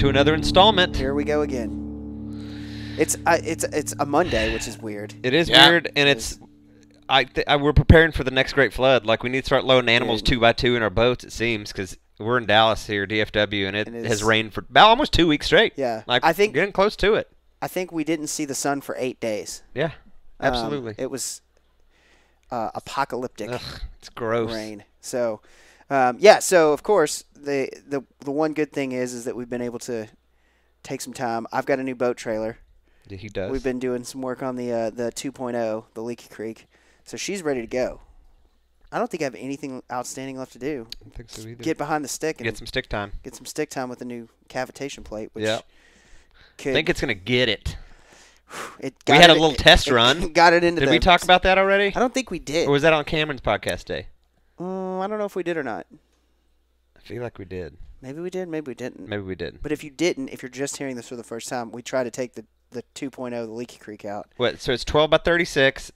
Back to another installment. Here we go again. It's uh, it's it's a Monday, which is weird. It is Yeah. weird, and it's. I, th- I we're preparing for the next great flood. Like we need to start loading animals two by two in our boats. It seems because we're in Dallas here, DFW, and it And has rained for about almost two weeks straight. Yeah. like I think- getting close to it. I think we didn't see the sun for eight days. Yeah, Um, absolutely. it was uh, apocalyptic Ugh, it's gross. rain. So, um, yeah. So of course, the the the one good thing is is that we've been able to take some time. I've got a new boat trailer. Yeah, He does. We've been doing some work on the uh, the 2.0, the Leaky Creek. So she's ready to go. I don't think I have anything outstanding left to do. I don't think so either. Get behind the stick and Get some stick time. get some stick time with the new cavitation plate, which Yeah. could I think it's gonna get it. it We had a little it- test it run. Got it into Did the. we talk about that already? I don't think we did. Or was that on Cameron's podcast day? Mm, I don't know if we did or not. Feel like we did. Maybe we did. Maybe we didn't. Maybe we did. But if you didn't, if you're just hearing this for the first time, we try to take the the 2.0, the Leaky Creek out. What? So it's 12 by 36,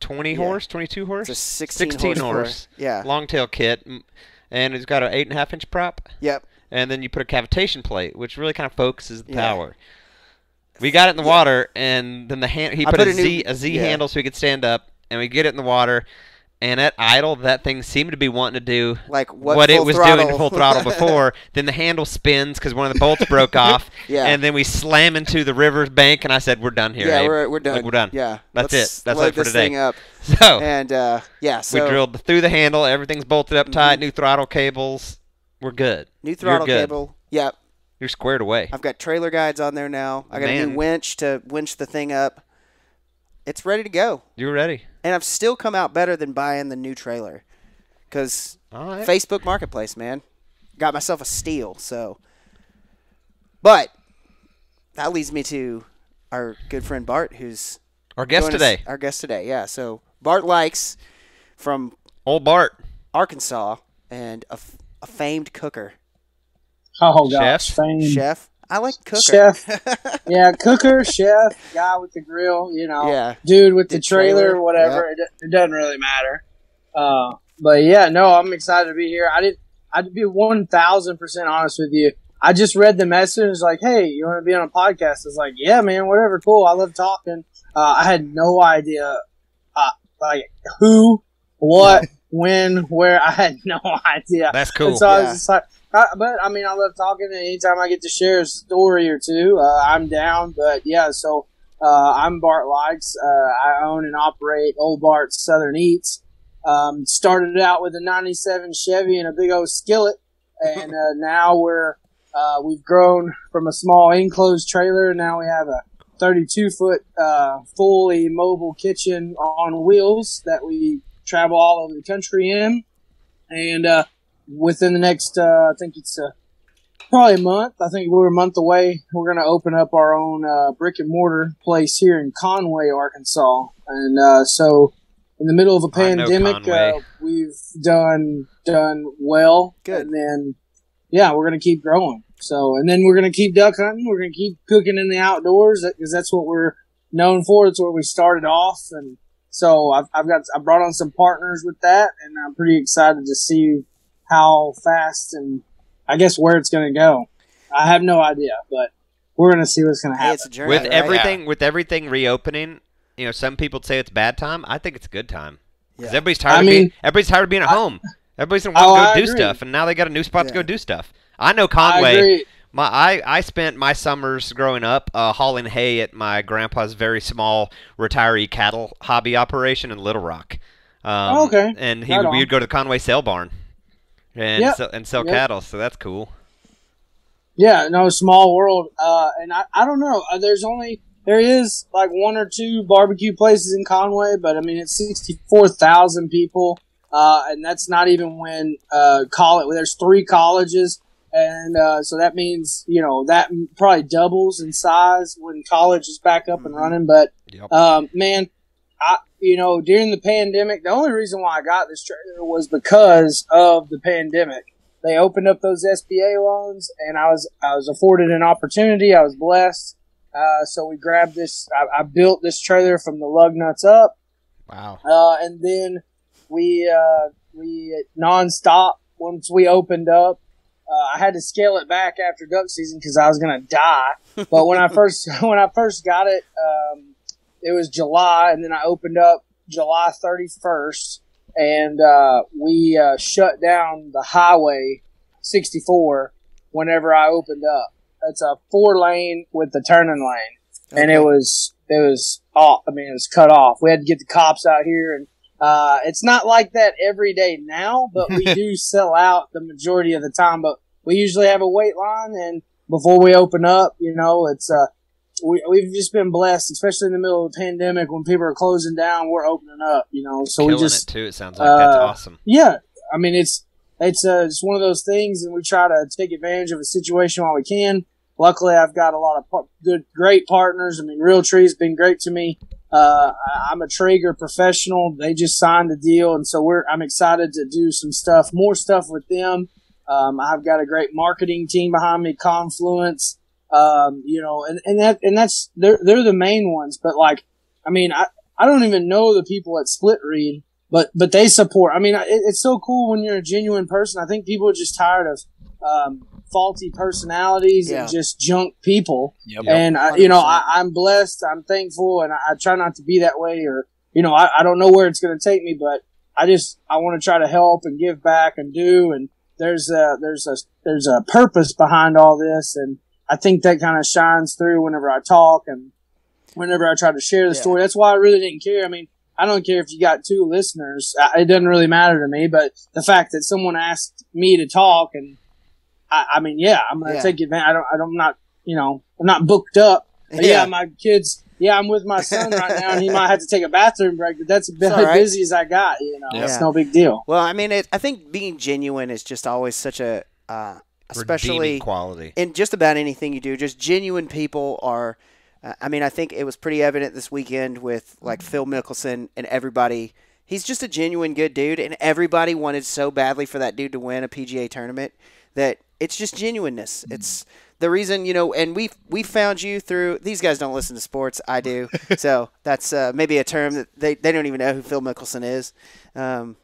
20 Yeah. horse, 22 horse, It's a 16, 16 horsepower. horse, Yeah. long tail kit, and it's got an eight and a half inch prop, Yep. and then you put a cavitation plate, which really kind of focuses the Yeah. power. We got it in the water, and then the hand he put, put a a new- Z a Z yeah. handle so he could stand up, and we get it in the water, and at idle that thing seemed to be wanting to do Like what, it was throttle. doing full throttle before. then the handle spins because one of the bolts broke off. Yeah. And then we slam into the river's bank, and I said, "We're done here. yeah, Abe. we're, we're done. Like, we're done. Yeah. That's Let's it. That's it for this today. Thing up. So And uh, yeah, so we drilled through the handle. Everything's bolted up tight. New throttle cables. We're good. new throttle good. cable. Yep. You're squared away. I've got trailer guides on there now. I got a new winch to winch the thing up. It's ready to go. You're ready. And I've still come out better than buying the new trailer. Because All right. Facebook Marketplace, man. Got myself a steal, so. But that leads me to our good friend Bart, who's Our guest joining us- today, Our guest today, yeah. So Bart Likes from old Bart. Arkansas and a, f- a famed cooker. Oh gosh, Chef? fame Chef. I like cooker. Chef. yeah, cooker, chef, guy with the grill, you know, Yeah. dude with the, The trailer, trailer, whatever. It, it doesn't really matter. Uh, but yeah, no, I'm excited to be here. I did. I'd be one thousand percent honest with you. I just read the message. It's like, hey, you want to be on a podcast? It's like, yeah, man, whatever, cool. I love talking. Uh, I had no idea, uh, like who, what, when, where. I had no idea. That's cool. And so I was just like, But I mean, I love talking. And anytime I get to share a story or two, uh, I'm down. But yeah, so uh, I'm Bart Likes. Uh, I own and operate Old Bart's Southern Eats. Um, started out with a '97 Chevy and a big old skillet, and uh, now we're uh, we've grown from a small enclosed trailer. and Now we have a 32 foot uh, fully mobile kitchen on wheels that we travel all over the country in, and uh, within the next, uh, I think it's uh, probably a month. I think we're a month away. We're going to open up our own uh, brick and mortar place here in Conway, Arkansas, and uh, so in the middle of a pandemic, uh, we've done done well. Good. and then yeah, we're going to keep growing. So, and then we're going to keep duck hunting. We're going to keep cooking in the outdoors because that's what we're known for. That's where we started off, and so I've, I've got I brought on some partners with that, and I'm pretty excited to see how fast and I guess where it's going to go. I have no idea, but we're going to see what's going to happen. it's journey, with right? everything, with everything reopening, you know, some people say it's bad time. I think it's a good time because Yeah. everybody's tired. I of being, everybody's tired of being at I- home. Everybody's gonna want Oh, to I go do agree. stuff, and now they got a new spot to go do stuff. I know I Conway. agree. My I, I spent my summers growing up uh, hauling hay at my grandpa's very small retiree cattle hobby operation in Little Rock. Um, Oh, okay. And he Right we would go to the Conway sale barn and Yep. sell, and sell Yep. cattle. So that's cool. Yeah, no, small world. Uh, and I, I don't know. Uh, There's only there is like one or two barbecue places in Conway, but I mean it's sixty four thousand people, uh, and that's not even when uh, college. There's three colleges, and uh, so that means you know that probably doubles in size when college is back up and Mhm. running. But Yep. um, man, I you know during the pandemic, the only reason why I got this trailer was because of the pandemic they opened up those SBA loans, and I was I was afforded an opportunity. I was blessed, uh, so we grabbed this. I, I built this trailer from the lug nuts up, Wow. uh, and then we uh, we nonstop once we opened up. Uh, I had to scale it back after duck season because I was gonna die. But when I first when I first got it, um, it was July, and then I opened up July 31st, and uh, we uh, shut down the highway 64 whenever I opened up. It's a four lane with the turning lane, and it was it was off. I mean, it was cut off. We had to get the cops out here, and uh, it's not like that every day now, but we do sell out the majority of the time. But we usually have a wait line, and before we open up, you know, it's uh, we we've just been blessed, especially in the middle of the pandemic when people are closing down. We're opening up, you know, so Killing we just it too. It sounds like that's uh, awesome. yeah, I mean it's it's uh, it's one of those things, and we try to take advantage of a situation while we can. Luckily, I've got a lot of good, great partners. I mean, Realtree's been great to me. Uh, I'm a Traeger professional. They just signed a deal, and so we're I'm excited to do some stuff, more stuff with them. Um, I've got a great marketing team behind me, Confluence. Um, you know, and, and that and that's they're they're the main ones. But like, I mean, I I don't even know the people at Split Read, but but they support. I mean, it, it's so cool when you're a genuine person. I think people are just tired of um, faulty personalities Yeah. and just junk people. Yep. And I, you know, I, I'm blessed. I'm thankful, and I, I try not to be that way. Or you know, I, I don't know where it's going to take me, but I just I want to try to help and give back and do. And there's a there's a there's a purpose behind all this, and I think that kind of shines through whenever I talk and whenever I try to share the Yeah. story. That's why I really didn't care. I mean. I don't care if you got two listeners. I- It doesn't really matter to me. But the fact that someone asked me to talk, and I, I mean, yeah, I'm gonna Yeah. take advantage. I don't. I don't- I'm not. You know, I'm not booked up. But yeah. my kids. Yeah, I'm with my son right now, and he might have to take a bathroom break. But that's about right. as busy as I got. You know, Yeah. it's no big deal. Well, I mean, it, I think being genuine is just always such a, uh, especially quality. in just about anything you do. Just genuine people are. Uh, I mean, I think it was pretty evident this weekend with like Phil Mickelson and everybody. He's just a genuine good dude, and everybody wanted so badly for that dude to win a PGA tournament that it's just genuineness. It's the reason you know, and we we found you through. These guys don't listen to sports. I do, so that's uh, maybe a term that they, they don't even know who Phil Mickelson is. Um,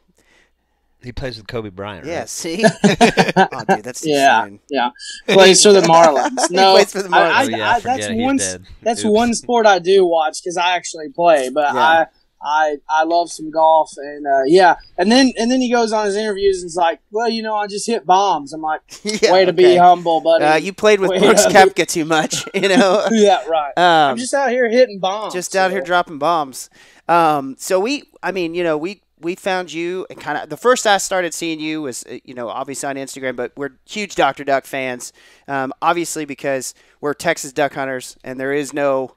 He plays with Kobe Bryant. yeah, right? see, oh, dude, that's Yeah, insane. yeah. Plays for the Marlins. He No, plays for the I- Marlins. I, Oh, yeah, I I- that's forget he's one. dead. That's Oops. one sport I do watch because I actually play. But Yeah. I, I, I love some golf, and uh, yeah. And then and then he goes on his interviews and is like, "Well, you know, I just hit bombs." I'm like, Yeah, "Way to be humble, buddy." Uh, you played with Wait, Brooks Koepka too much, you know. yeah, right. Um, I'm just out here hitting bombs. just out so- here dropping bombs. Um, so we, I mean, you know, we we found you and kind of the first I started seeing you was, uh, you know, obviously on Instagram, but we're huge Dr. Duck fans. Um, obviously because we're Texas duck hunters, and there is no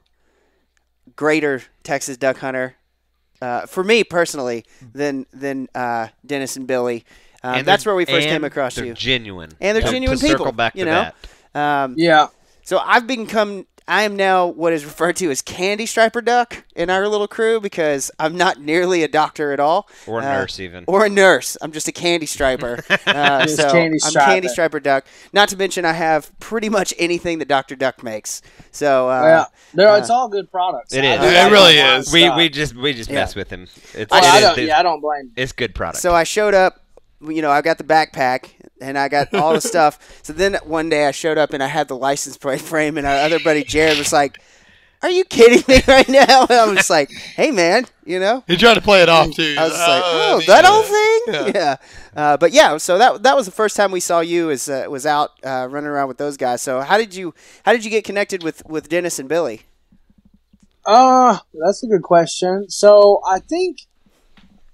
greater Texas duck hunter uh, for me personally than than uh, Dennis and Billy. Um, And that's where we first came and across they're you. genuine. And they're To- genuine to people, Circle back you to know? that. Um, Yeah. So I've become I am now what is referred to as candy striper duck in our little crew because I'm not nearly a doctor at all. Or a Uh, nurse, even. Or a nurse. I'm just a candy striper. Uh, Just so candy I'm striper. candy striper duck. Not to mention I have pretty much anything that Dr. Duck makes. So uh, yeah. There, uh, it's all good products. It I- is. I It really a lot of is. we we just we just Yeah. mess with him. It's, Well, it I is- don't, it's, yeah, I don't blame. it's good product. So I showed up, you know, I got the backpack and I got all the stuff. So then one day I showed up and I had the license plate frame, and our other buddy Jared was like, "Are you kidding me right now?" And I was just like, "Hey, man, you know." He tried to play it off too. I was just like, "Oh, yeah. that old thing." Yeah. Yeah. Uh, but yeah, so that that was the first time we saw you as uh, was out uh, running around with those guys. So how did you how did you get connected with with Dennis and Billy? Uh, that's a good question. So I think,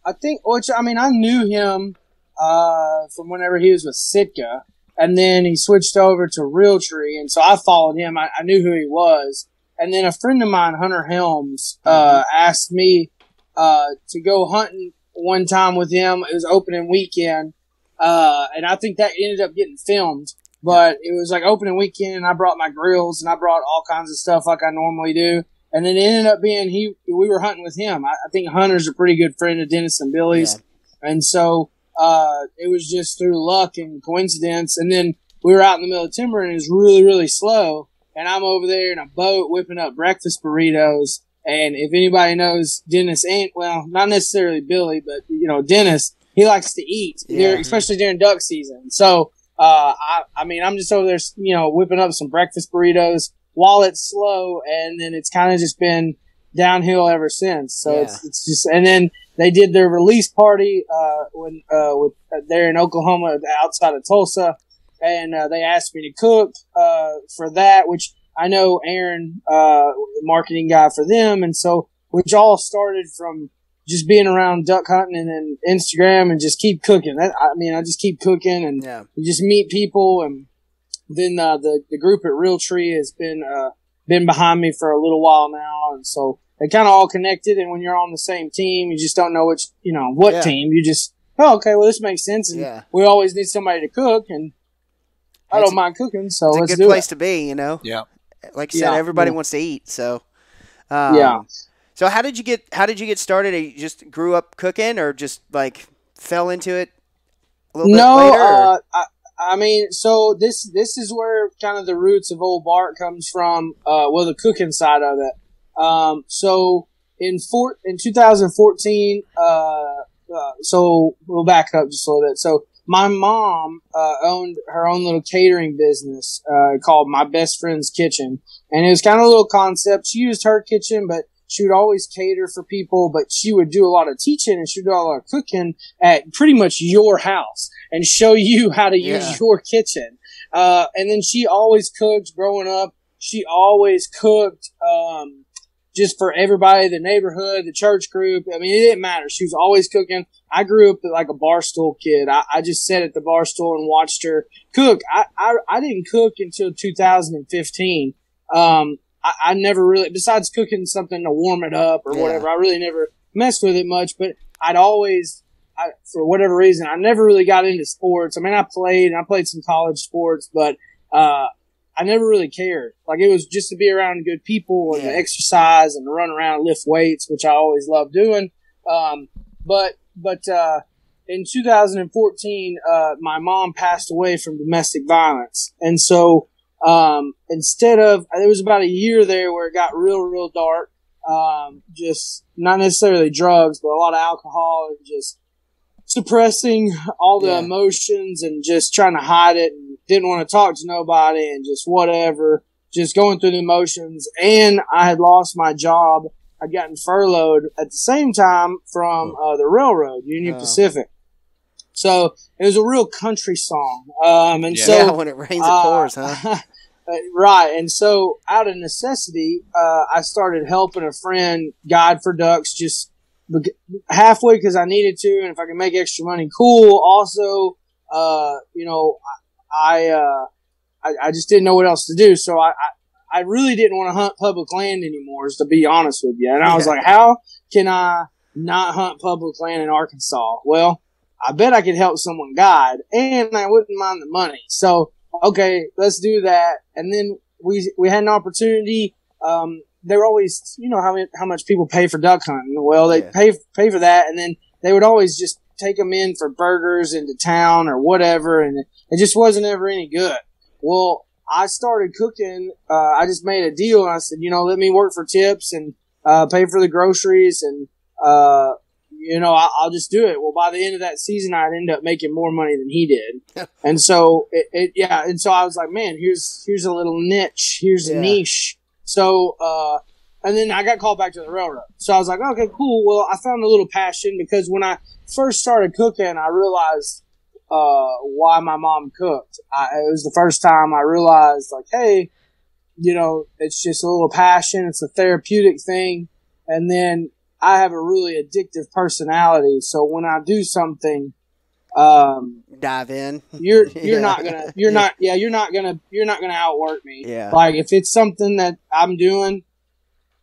I think, which I mean, I knew him uh, from whenever he was with Sitka, and then he switched over to Realtree, and so I followed him. I, I knew who he was, and then a friend of mine, Hunter Helms, uh, asked me uh, to go hunting one time with him. It was opening weekend, uh, and I think that ended up getting filmed. But it was like opening weekend, and I brought my grills and I brought all kinds of stuff like I normally do. And then it ended up being he. We were hunting with him. I, I think Hunter's a pretty good friend of Dennis and Billy's, and so uh, it was just through luck and coincidence. And then we were out in the middle of timber, and it was really, really slow. And I'm over there in a boat whipping up breakfast burritos. And if anybody knows Dennis, ain't well, not necessarily Billy, but you know Dennis, he likes to eat, Yeah. during- especially during duck season. So uh, I, I mean, I'm just over there, you know, whipping up some breakfast burritos while it's slow, and then it's kind of just been downhill ever since. So Yeah. it's, it's just, and then they did their release party uh, when uh, with uh, there in Oklahoma, outside of Tulsa, and uh, they asked me to cook uh, for that, which I know Aaron, uh, marketing guy for them, and so which all started from just being around duck hunting and then Instagram and just keep cooking. That, I mean, I just keep cooking and Yeah. just meet people and then uh, the the group at Realtree has been uh, been behind me for a little while now, and so they kind of all connected. And when you're on the same team, you just don't know which you know what Yeah. team. You just oh okay, well this makes sense, and Yeah. we always need somebody to cook, and I It's don't a- mind cooking, so It's a let's good do place it. to be, you know. Yeah. Like you said, Yeah. everybody Yeah. wants to eat. So, um, yeah. So how did you get how did you get started? You just grew up cooking, or just like fell into it a little No, bit later? uh, I, I mean, so this this is where kind of the roots of Old Bart comes from. Uh, well, the cooking side of it. Um, so in four in 2014, uh, uh, so we'll back up just a little bit. So my mom uh, owned her own little catering business uh, called My Best Friend's Kitchen, and it was kind of a little concept. She used her kitchen, but she would always cater for people. But she would do a lot of teaching and she would do a lot of cooking at pretty much your house and show you how to Yeah. use your kitchen. Uh, and then she always cooked growing up. She always cooked, um, just for everybody, the neighborhood, the church group. I mean, it didn't matter. She was always cooking. I grew up like a bar stool kid. I, I just sat at the bar stool and watched her cook. I, I, I didn't cook until 2015. Um, I, I never really, besides cooking something to warm it up or Yeah. whatever, I really never messed with it much, but I'd always, I, for whatever reason, I never really got into sports. I mean, I played and I played some college sports, but, uh, I never really cared. Like it was just to be around good people and Yeah. exercise and run around and lift weights, which I always loved doing. Um, but, but, uh, in 2014, uh, my mom passed away from domestic violence. And so, um, instead of, there was about a year there where it got real, real dark. Um, just not necessarily drugs, but a lot of alcohol and just suppressing all the Yeah. emotions and just trying to hide it and didn't want to talk to nobody and just whatever, just going through the emotions. And I had lost my job. I'd gotten furloughed at the same time from uh, the railroad, Union Oh. Pacific. So it was a real country song. Um, and Yeah. so yeah, when it rains, it uh, pours, huh? uh, right. And so, out of necessity, uh, I started helping a friend guide for ducks just halfway because I needed to, and if I can make extra money, cool. Also, uh, you know, I, uh, I, I just didn't know what else to do, so I, I, I really didn't want to hunt public land anymore, is to be honest with you. And I was like, how can I not hunt public land in Arkansas? Well, I bet I could help someone guide, and I wouldn't mind the money. So okay, let's do that. And then we we had an opportunity. Um, they were always, you know, how how much people pay for duck hunting. Well, they Yeah. pay pay for that, and then they would always just take them in for burgers into town or whatever, and it just wasn't ever any good. Well, I started cooking. Uh, I just made a deal, and I said, you know, let me work for tips and uh, pay for the groceries, and uh, you know, I, I'll just do it. Well, by the end of that season, I'd end up making more money than he did. And so it, it, yeah, and so I was like, man, here's here's a little niche, here's Yeah. a niche. So uh, and then I got called back to the railroad. So I was like, okay, cool. Well, I found a little passion because when I first started cooking, I realized uh, why my mom cooked. I, it was the first time I realized, like, hey, you know, it's just a little passion. It's a therapeutic thing, and then I have a really addictive personality. So when I do something, um, Dive in. you're you're Yeah. not gonna you're not yeah you're not gonna you're not gonna outwork me. Yeah. Like if it's something that I'm doing,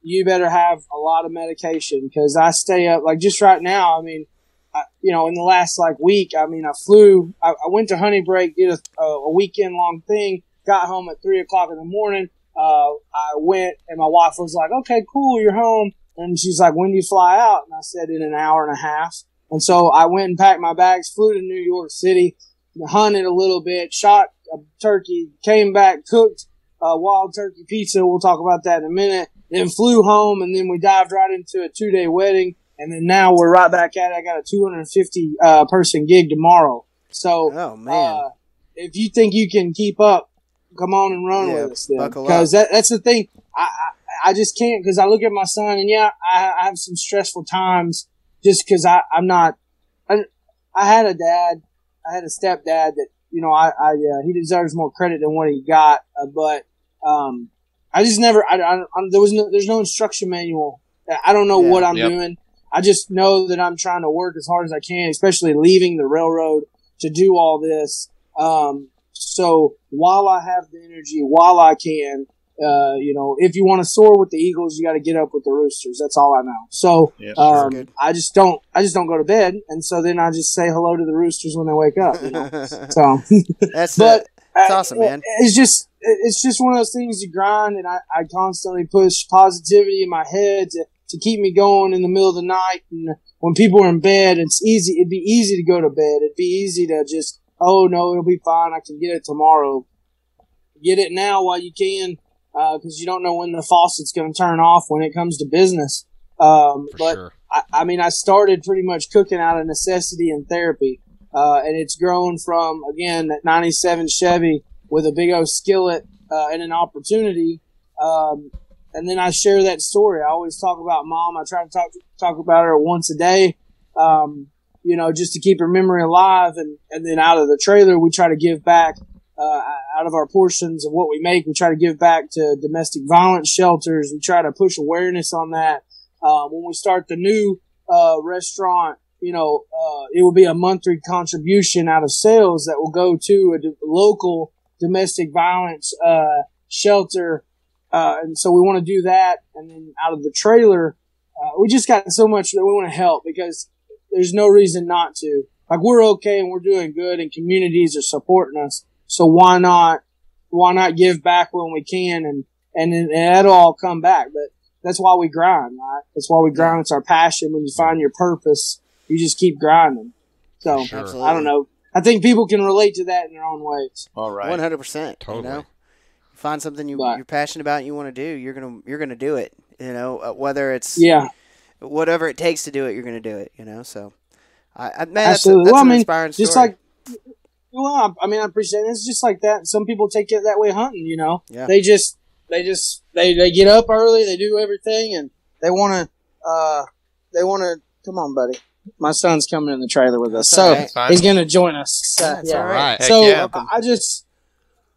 you better have a lot of medication because I stay up. Like just right now, I mean, I, you know, in the last like week, I mean, I flew. I, I went to Honey Brake, did a, a weekend long thing. Got home at three o'clock in the morning. Uh, I went and my wife was like, "Okay, cool, you're home." And she's like, "When do you fly out?" And I said, "In an hour and a half." And so I went and packed my bags, flew to New York City, hunted a little bit, shot a turkey, came back, cooked uh, wild turkey pizza. We'll talk about that in a minute. Then flew home, and then we dived right into a two day wedding. And then now we're right back at it. I got a 250 uh, person gig tomorrow. So Oh man. uh, if you think you can keep up, come on and run Yeah, with us. then. Because that, that's the thing. I, I, I just can't because I look at my son and yeah, I, I have some stressful times just because I, I'm not, I, I had a dad, I had a stepdad that, you know, I, I, uh, he deserves more credit than what he got, uh, but, um, I just never, I, I, I, there was no, there's no instruction manual. I don't know Yeah. what I'm Yep. doing. I just know that I'm trying to work as hard as I can, especially leaving the railroad to do all this. Um, so while I have the energy, while I can, uh, you know, if you want to soar with the Eagles, you got to get up with the Roosters. That's all I know. So, Yeah, um, I just don't, I just don't go to bed. And so then I just say hello to the Roosters when they wake up, you know? so, That's but That's awesome, man. It's just it's just one of those things you grind, and I, I constantly push positivity in my head to, to keep me going in the middle of the night. And when people are in bed, it's easy. It'd be easy to go to bed. It'd be easy to just oh no, it'll be fine. I can get it tomorrow. Get it now while you can, because you don't know when the faucet's going to turn off when it comes to business. Um, but sure. I, I mean, I started pretty much cooking out of necessity and therapy, uh, and it's grown from again that '97 Chevy with a big old skillet uh, and an opportunity. Um, and then I share that story. I always talk about mom. I try to talk talk about her once a day, um, you know, just to keep her memory alive. And and then out of the trailer, we try to give back. Uh, out of our portions of what we make, we try to give back to domestic violence shelters. We try to push awareness on that. Uh, when we start the new uh, restaurant, you know, uh, it will be a monthly contribution out of sales that will go to a local domestic violence uh, shelter. Uh, and so we want to do that. And then out of the trailer, we just got so much that we want to help because there's no reason not to. Like we're okay and we're doing good and communities are supporting us. So why not, why not give back when we can and, and, then- and that'll all come back. But that's why we grind, right? That's why we grind. It's our passion. When you find your purpose, you just keep grinding. So Sure. I don't know. I think people can relate to that in their own ways. All right. One hundred percent. Totally. You know, find something you, Right. you're passionate about, and you want to do. You're gonna you're gonna do it. You know, uh, whether it's Yeah. whatever it takes to do it, you're gonna do it. You know, so I, I man, that's, a, Absolutely. that's Well, I mean, inspiring story. Just like, well, I I mean, I appreciate it. It's just like that. Some people take it that way hunting, you know? Yeah. They just, they just, they, they get up early, they do everything, and they want to, uh, they want to, come on, buddy. My son's coming in the trailer with us, That's so all right. That's fine. he's going to join us. So, That's yeah. all right. Right. Heck so yeah. I, I just,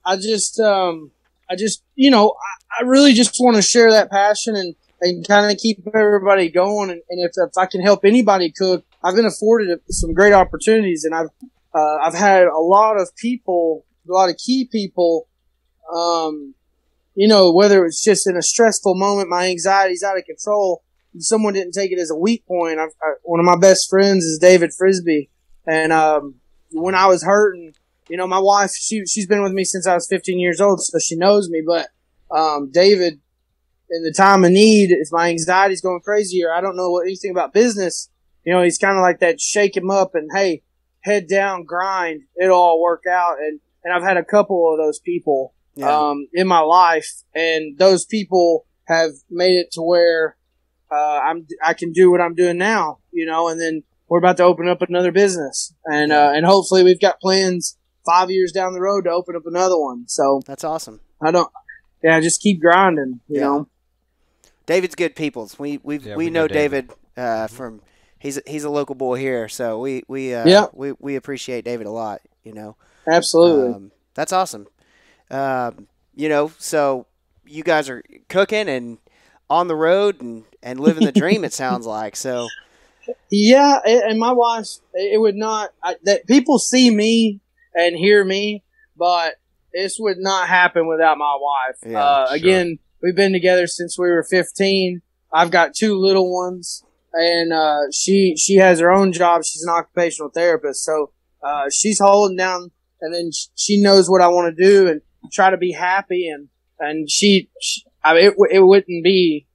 I just, um, I just, you know, I, I really just want to share that passion and, and kind of keep everybody going. And, and if, if I can help anybody cook, I've been afforded some great opportunities and I've, uh, I've had a lot of people, a lot of key people, um, you know, whether it's just in a stressful moment, my anxiety's out of control. Someone didn't take it as a weak point. I, one of my best friends is David Frisbee. And, um, when I was hurting, you know, my wife, she, she's been with me since I was 15 years old, so she knows me. But, um, David, in the time of need, if my anxiety's going crazy or I don't know what, anything about business, you know, he's kind of like that shake him up and, hey, head down, grind, it'll all work out. And, and I've had a couple of those people, yeah. um, in my life, and those people have made it to where uh, I'm I can do what I'm doing now, you know. And then we're about to open up another business, and uh, and hopefully we've got plans five years down the road to open up another one. So that's awesome. I don't, yeah, just keep grinding, you Yeah. know. David's good peoples. We we Yeah, we, we know know David, uh, from he's he's a local boy here, so we we uh, Yeah. we we appreciate David a lot. You know, Absolutely. um, that's awesome. Um, you know, so you guys are cooking and on the road and and living the dream. it sounds like so. Yeah, and my wife, it would not I, that people see me and hear me, but this would not happen without my wife. Yeah, uh, sure. Again, we've been together since we were 15. I've got two little ones, and uh, she she has her own job. She's an occupational therapist, so uh, she's holding down, and then she knows what I want to do and try to be happy, and and she, she I mean, it, it wouldn't be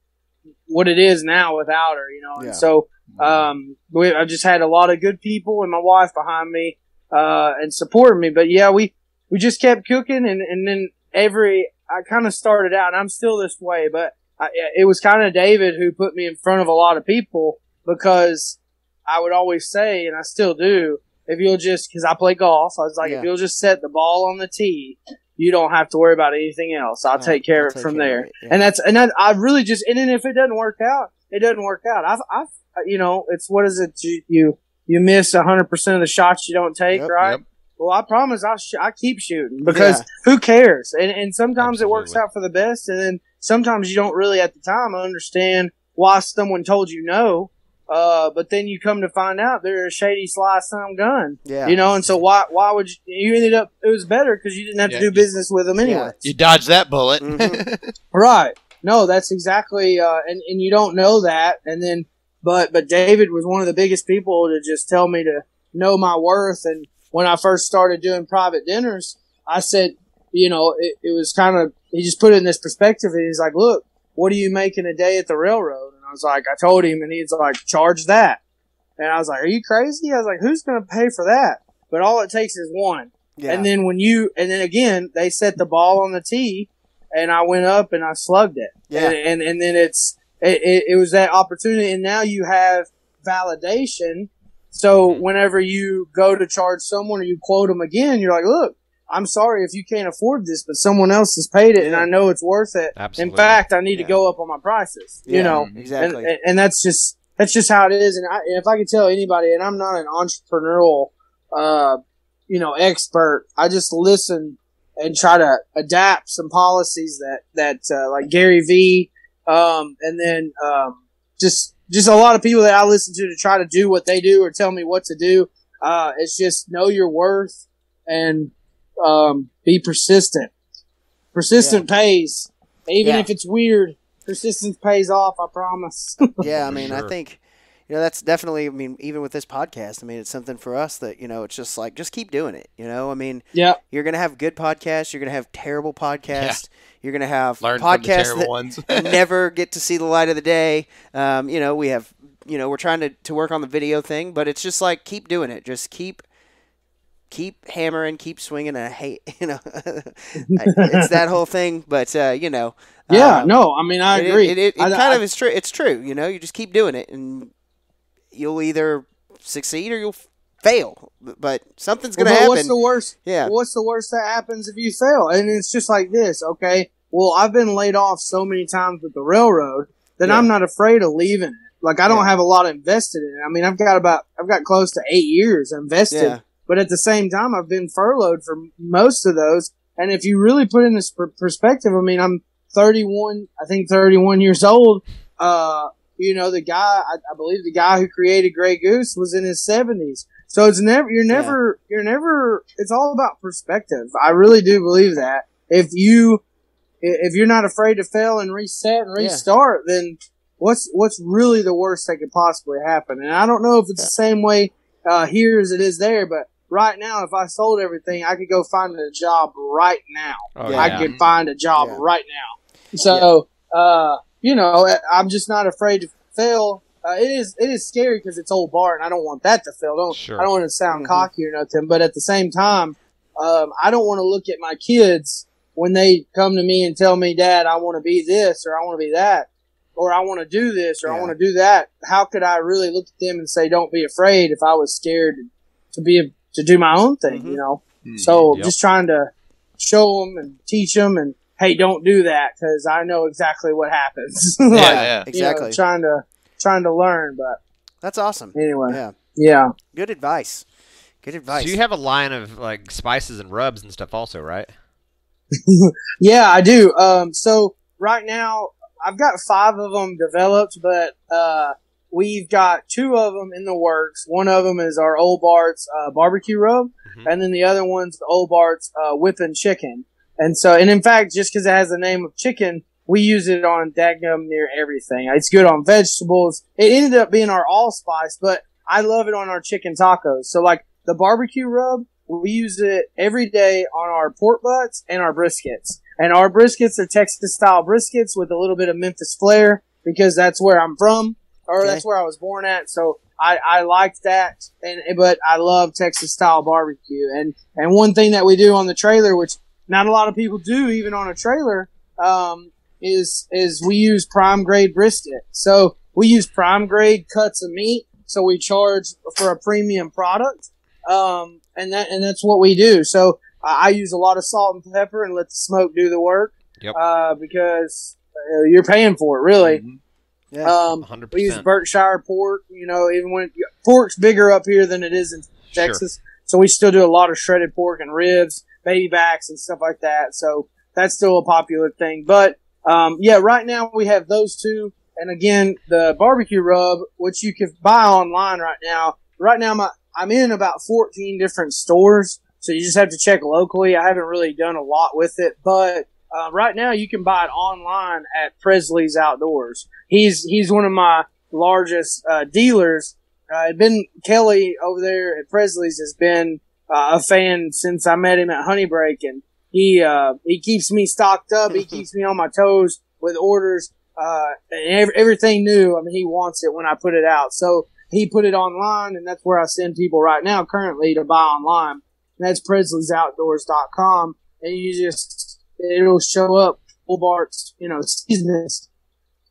what it is now without her, you know. Yeah. And so um, we, I just had a lot of good people and my wife behind me, uh, and supporting me. But yeah, we, we just kept cooking and, and then every, I kind of started out and I'm still this way, but I, it was kind of David who put me in front of a lot of people because I would always say, and I still do, if you'll just because I play golf, I was like, Yeah. if you'll just set the ball on the tee, you don't have to worry about anything else. I'll Yeah, take care I'll of it from there. it, yeah. And that's and that, I really just and then if it doesn't work out, it doesn't work out. I've I've you know it's what is it you you, you miss hundred percent of the shots you don't take, Yep, right? yep. Well, I promise I'll sh- I keep shooting because who cares? And and sometimes it works out for the best, and then sometimes you don't really at the time understand why someone told you no. Uh, but then you come to find out they're a shady, sly some gun. Yeah. You know, and so why why would you? You ended up it was better because you didn't have Yeah, to do you- business with them anyway. You dodged that bullet. Mhm. Right. No, that's exactly, uh, and, and you don't know that. And then, but, but David was one of the biggest people to just tell me to know my worth. And when I first started doing private dinners, I said, you know, it, it was kind of, he just put it in this perspective and he's like, look, what are you making a day at the railroad? And I was like, I told him and he's like, charge that. And I was like, are you crazy? I was like, who's going to pay for that? But all it takes is one. yeah. And then when you, and then again, they set the ball on the tee, and I went up and I slugged it. Yeah. And and, and then it's it, it, it was that opportunity, and now you have validation. So Mm-hmm. whenever you go to charge someone or you quote them again, you're like, look. I'm sorry if you can't afford this, but someone else has paid it, and I know it's worth it. Absolutely. In fact, I need Yeah. to go up on my prices. Yeah, You know, exactly. and, and, and that's just that's just how it is. And, I, and if I could tell anybody, and I'm not an entrepreneurial, uh, you know, expert, I just listen and try to adapt some policies that that uh, like Gary V, um, and then um, just just a lot of people that I listen to to try to do what they do or tell me what to do. Uh, it's just know your worth and um, be persistent. Persistent pays, even Yeah. if it's weird. Persistence pays off. I promise. yeah, I For mean, I think you know that's definitely. I mean, even with this podcast, I mean, it's something for us that you know, it's just like just keep doing it. You know, I mean, yeah. you're gonna have good podcasts, you're gonna have terrible podcasts, you're gonna have Learn from the podcasts that ones. never get to see the light of the day. Um, you know, we have, you know, we're trying to, to work on the video thing, but it's just like keep doing it. Just keep keep hammering, keep swinging. And I hate, you know, it's that whole thing. But uh, you know, Yeah, um, no, I mean I it- agree. It, it, it, I- kind I- of is true. It's true. You know, you just keep doing it, and you'll either succeed or you'll fail. But something's gonna but happen. What's the worst? Yeah. What's the worst that happens if you fail? And it's just like this, okay? Well, I've been laid off so many times with the railroad that Yeah. I'm not afraid of leaving it. Like I don't Yeah. have a lot invested in it. I mean, I've got about I've got close to eight years invested, Yeah. But at the same time, I've been furloughed for most of those. And if you really put in this per- perspective, I mean, I'm 31, I think 31 years old. Uh, you know, the guy, I, I believe the guy who created Grey Goose was in his 70s. So it's never, you're never, you're never, it's all about perspective. I really do believe that. If you, if you're not afraid to fail and reset and Yeah. restart, then what's, what's really the worst that could possibly happen? And I don't know if it's the same way, uh, here as it is there, but right now, if I sold everything, I could go find a job right now. Oh, Yeah. I could find a job Yeah. right now. So, uh, you know, I'm just not afraid to fail. Uh, it is it is scary because it's old Bart, and I don't want that to fail. Don't Sure. I don't want to sound Mhm. cocky or nothing, but at the same time, um, I don't want to look at my kids when they come to me and tell me, "Dad, I want to be this or I want to be that." Or I want to do this, or I want to do that. How could I really look at them and say, "Don't be afraid"? If I was scared to be to do my own thing, Mhm. you know. Hmm. So Yep. just trying to show them and teach them, and hey, don't do that because I know exactly what happens. Like, yeah, yeah. you know, Exactly. trying to trying to learn, but That's awesome. anyway, Yeah. yeah. Good advice. Good advice. So you have a line of like spices and rubs and stuff also, right? Yeah, I do. Um, so right now I've got five of them developed, but uh, we've got two of them in the works. One of them is our Old Bart's uh, barbecue rub, Mhm. and then the other one's the Old Bart's uh, whipping chicken. And so, and in fact, just because it has the name of chicken, we use it on daggum near everything. It's good on vegetables. It ended up being our allspice, but I love it on our chicken tacos. So like the barbecue rub, we use it every day on our pork butts and our briskets. And our briskets are Texas style briskets with a little bit of Memphis flair because that's where I'm from or Okay. that's where I was born at. So I, I liked that. And, but I love Texas style barbecue. And, and one thing that we do on the trailer, which not a lot of people do even on a trailer, um, is, is we use prime grade brisket. So we use prime grade cuts of meat. So we charge for a premium product. Um, and that and that's what we do. So I I use a lot of salt and pepper and let the smoke do the work. Yep. Uh, because uh, you're paying for it, really. Yeah. Um, 100%. we use Berkshire pork. You know, even when pork's bigger up here than it is in Sure. Texas, so we still do a lot of shredded pork and ribs, baby backs, and stuff like that. So that's still a popular thing. But um, yeah, right now we have those two, and again the barbecue rub, which you can buy online right now. Right now, my, I'm in about 14 different stores, so you just have to check locally. I haven't really done a lot with it, but uh, right now you can buy it online at Presley's Outdoors. He's he's one of my largest uh, dealers. Uh, been Kelly over there at Presley's has been uh, a fan since I met him at Honey Brake, and he uh, he keeps me stocked up. he keeps me on my toes with orders uh, and ev- everything new. I mean, he wants it when I put it out, so he put it online, and that's where I send people right now currently to buy online. And that's Presley'sOutdoors.com, and you just it'll show up full Bart's, you know, seasonings.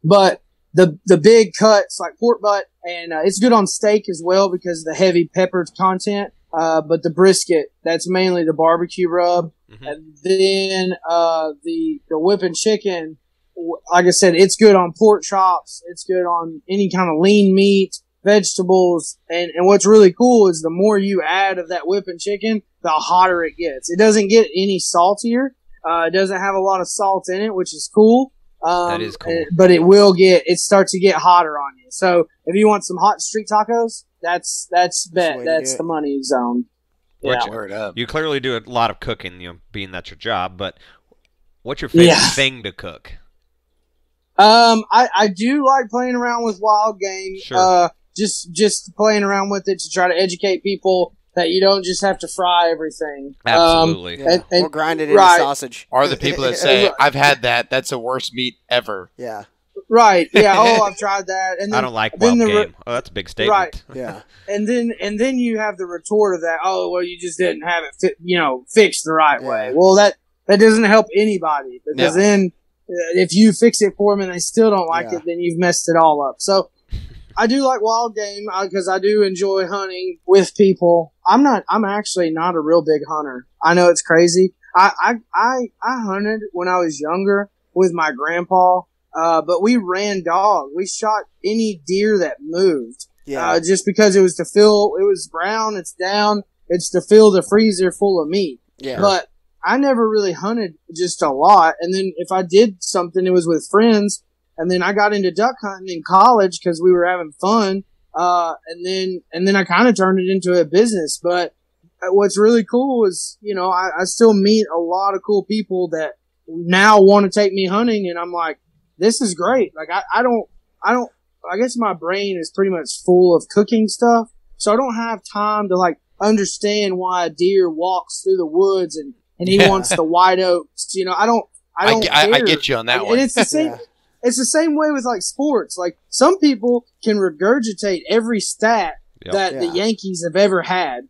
But the the big cuts like pork butt, and uh, it's good on steak as well because of the heavy peppered content. Uh, but the brisket, that's mainly the barbecue rub, Mhm. and then uh, the the whipping chicken. Like I said, it's good on pork chops. It's good on any kind of lean meat, vegetables, and and what's really cool is the more you add of that whipping chicken, the hotter it gets. It doesn't get any saltier. Uh, it doesn't have a lot of salt in it, which is cool. Um, That is cool. uh, But it will get, it starts to get hotter on you. So if you want some hot street tacos, that's, that's the bet. way to That's the money zone. Which- Yeah. Word up. You clearly do a lot of cooking, you know, being that's your job. But what's your favorite Yeah. thing to cook? Um, I, I do like playing around with wild game. Sure. Uh, just, just playing around with it to try to educate people that you don't just have to fry everything. Um, Absolutely. Yeah. And- and- or grind it into right. sausage. Are the people that say, I've had that, that's the worst meat ever. yeah, right. Yeah. Oh, I've tried that. And then, I don't like then wild the re- game. oh, that's a big statement. Right. yeah, and then and then you have the retort of that. Oh, well, you just didn't have it, fi- you know, fixed the right way. Well, that that doesn't help anybody because Yeah. then uh, if you fix it for them and they still don't like Yeah. it, then you've messed it all up. So. I do like wild game because I do enjoy hunting with people. I'm not. I'm actually not a real big hunter. I know it's crazy. I I I, I hunted when I was younger with my grandpa, uh, but we ran dog. We shot any deer that moved yeah. uh, just because it was to fill, it was brown, it's down, it's to fill the freezer full of meat. yeah. But I never really hunted just a lot. And then if I did something, it was with friends. And then I got into duck hunting in college because we were having fun. Uh, and then, and then I kind of turned it into a business. But uh, what's really cool is, you know, I, I still meet a lot of cool people that now want to take me hunting. And I'm like, this is great. Like, I, I don't, I don't, I guess my brain is pretty much full of cooking stuff. So I don't have time to like understand why a deer walks through the woods and, and he Yeah. wants the white oaks. You know, I don't, I I, don't ge- I, I care. get you on that And one. it's the same. Yeah. It's the same way with like sports. Like some people can regurgitate every stat Yep. that the Yankees have ever had.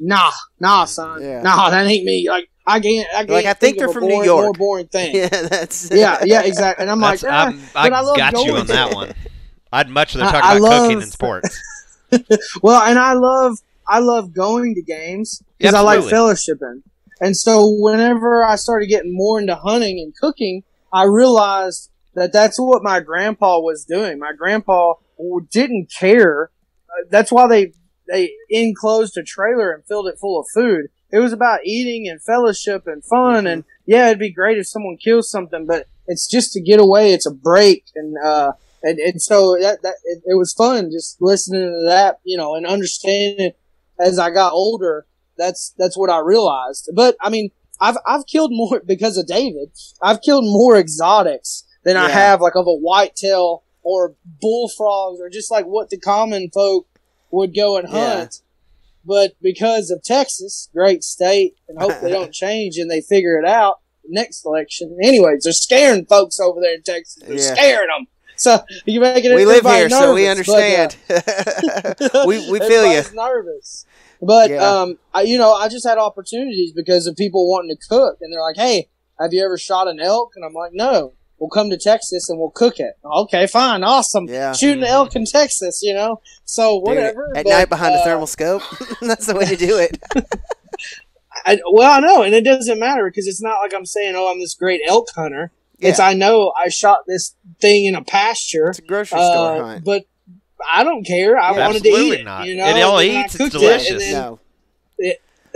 Nah, nah, son. Yeah. Nah, that ain't me. Like I can't. I can't Like, I think they're of a from New boring, York. More boring thing. yeah, that's yeah, yeah, exactly. And I'm like, That's, ah, I'm, I but I love got you on that one. I'd much rather talk I about cooking love- than sports. Well, and I love I love going to games because I like Absolutely. fellowshipping. And so whenever I started getting more into hunting and cooking, I realized that that's what my grandpa was doing. My grandpa didn't care. Uh, That's why they they enclosed a trailer and filled it full of food. It was about eating and fellowship and fun. And yeah, it'd be great if someone kills something, but it's just to get away. It's a break. And, uh, and, and so that, that, it, it was fun just listening to that, you know, and understanding as I got older. That's, that's what I realized. But I mean, I've, I've killed more because of David. I've killed more exotics than I have like of a whitetail or bullfrogs or just like what the common folk would go and Yeah. hunt. But because of Texas, great state, and hope they don't change and they figure it out next election. Anyways, they're scaring folks over there in Texas. They're Yeah. scaring them. So you make it. we live here, so we nervous, but, uh, understand. we we feel you. Nervous. But Yeah. um, I, you know, I just had opportunities because of people wanting to cook, and they're like, "Hey, have you ever shot an elk?" And I'm like, "No." We'll come to Texas and we'll cook it. Okay, fine, awesome. Yeah. Shooting the elk in Texas, you know. So Dude, whatever. at but, night behind uh, a thermal scope. That's the way to do it. I, well, I know, and it doesn't matter because it's not like I'm saying, "Oh, I'm this great elk hunter." It's I know I shot this thing in a pasture, It's a grocery store uh, hunt. but I don't care. I Yeah, wanted to eat absolutely it. not. You know, It all and I eats, it's cooked it, delicious. and then- no.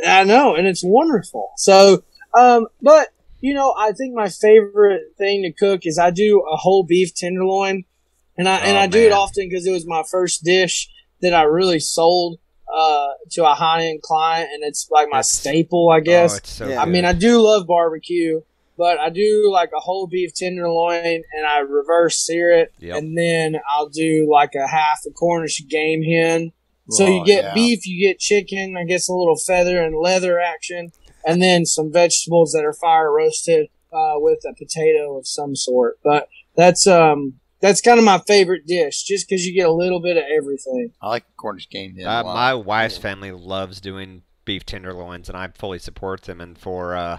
I know, and it's wonderful. So, um, but you know, I think my favorite thing to cook is I do a whole beef tenderloin, and I and Oh, I do it often because it was my first dish that I really sold uh, to a high end client, and it's like my That's- staple, I Oh, guess. it's so Yeah. I mean, I do love barbecue, but I do like a whole beef tenderloin, and I reverse sear it, Yep. and then I'll do like a half a Cornish game hen. So you Oh, get yeah. beef, you get chicken, I guess a little feather and leather action, and then some vegetables that are fire roasted uh, with a potato of some sort. But that's um that's kind of my favorite dish, just because you get a little bit of everything. I like Cornish game. hen Uh, my wife's family loves doing beef tenderloins, and I fully support them. And for uh,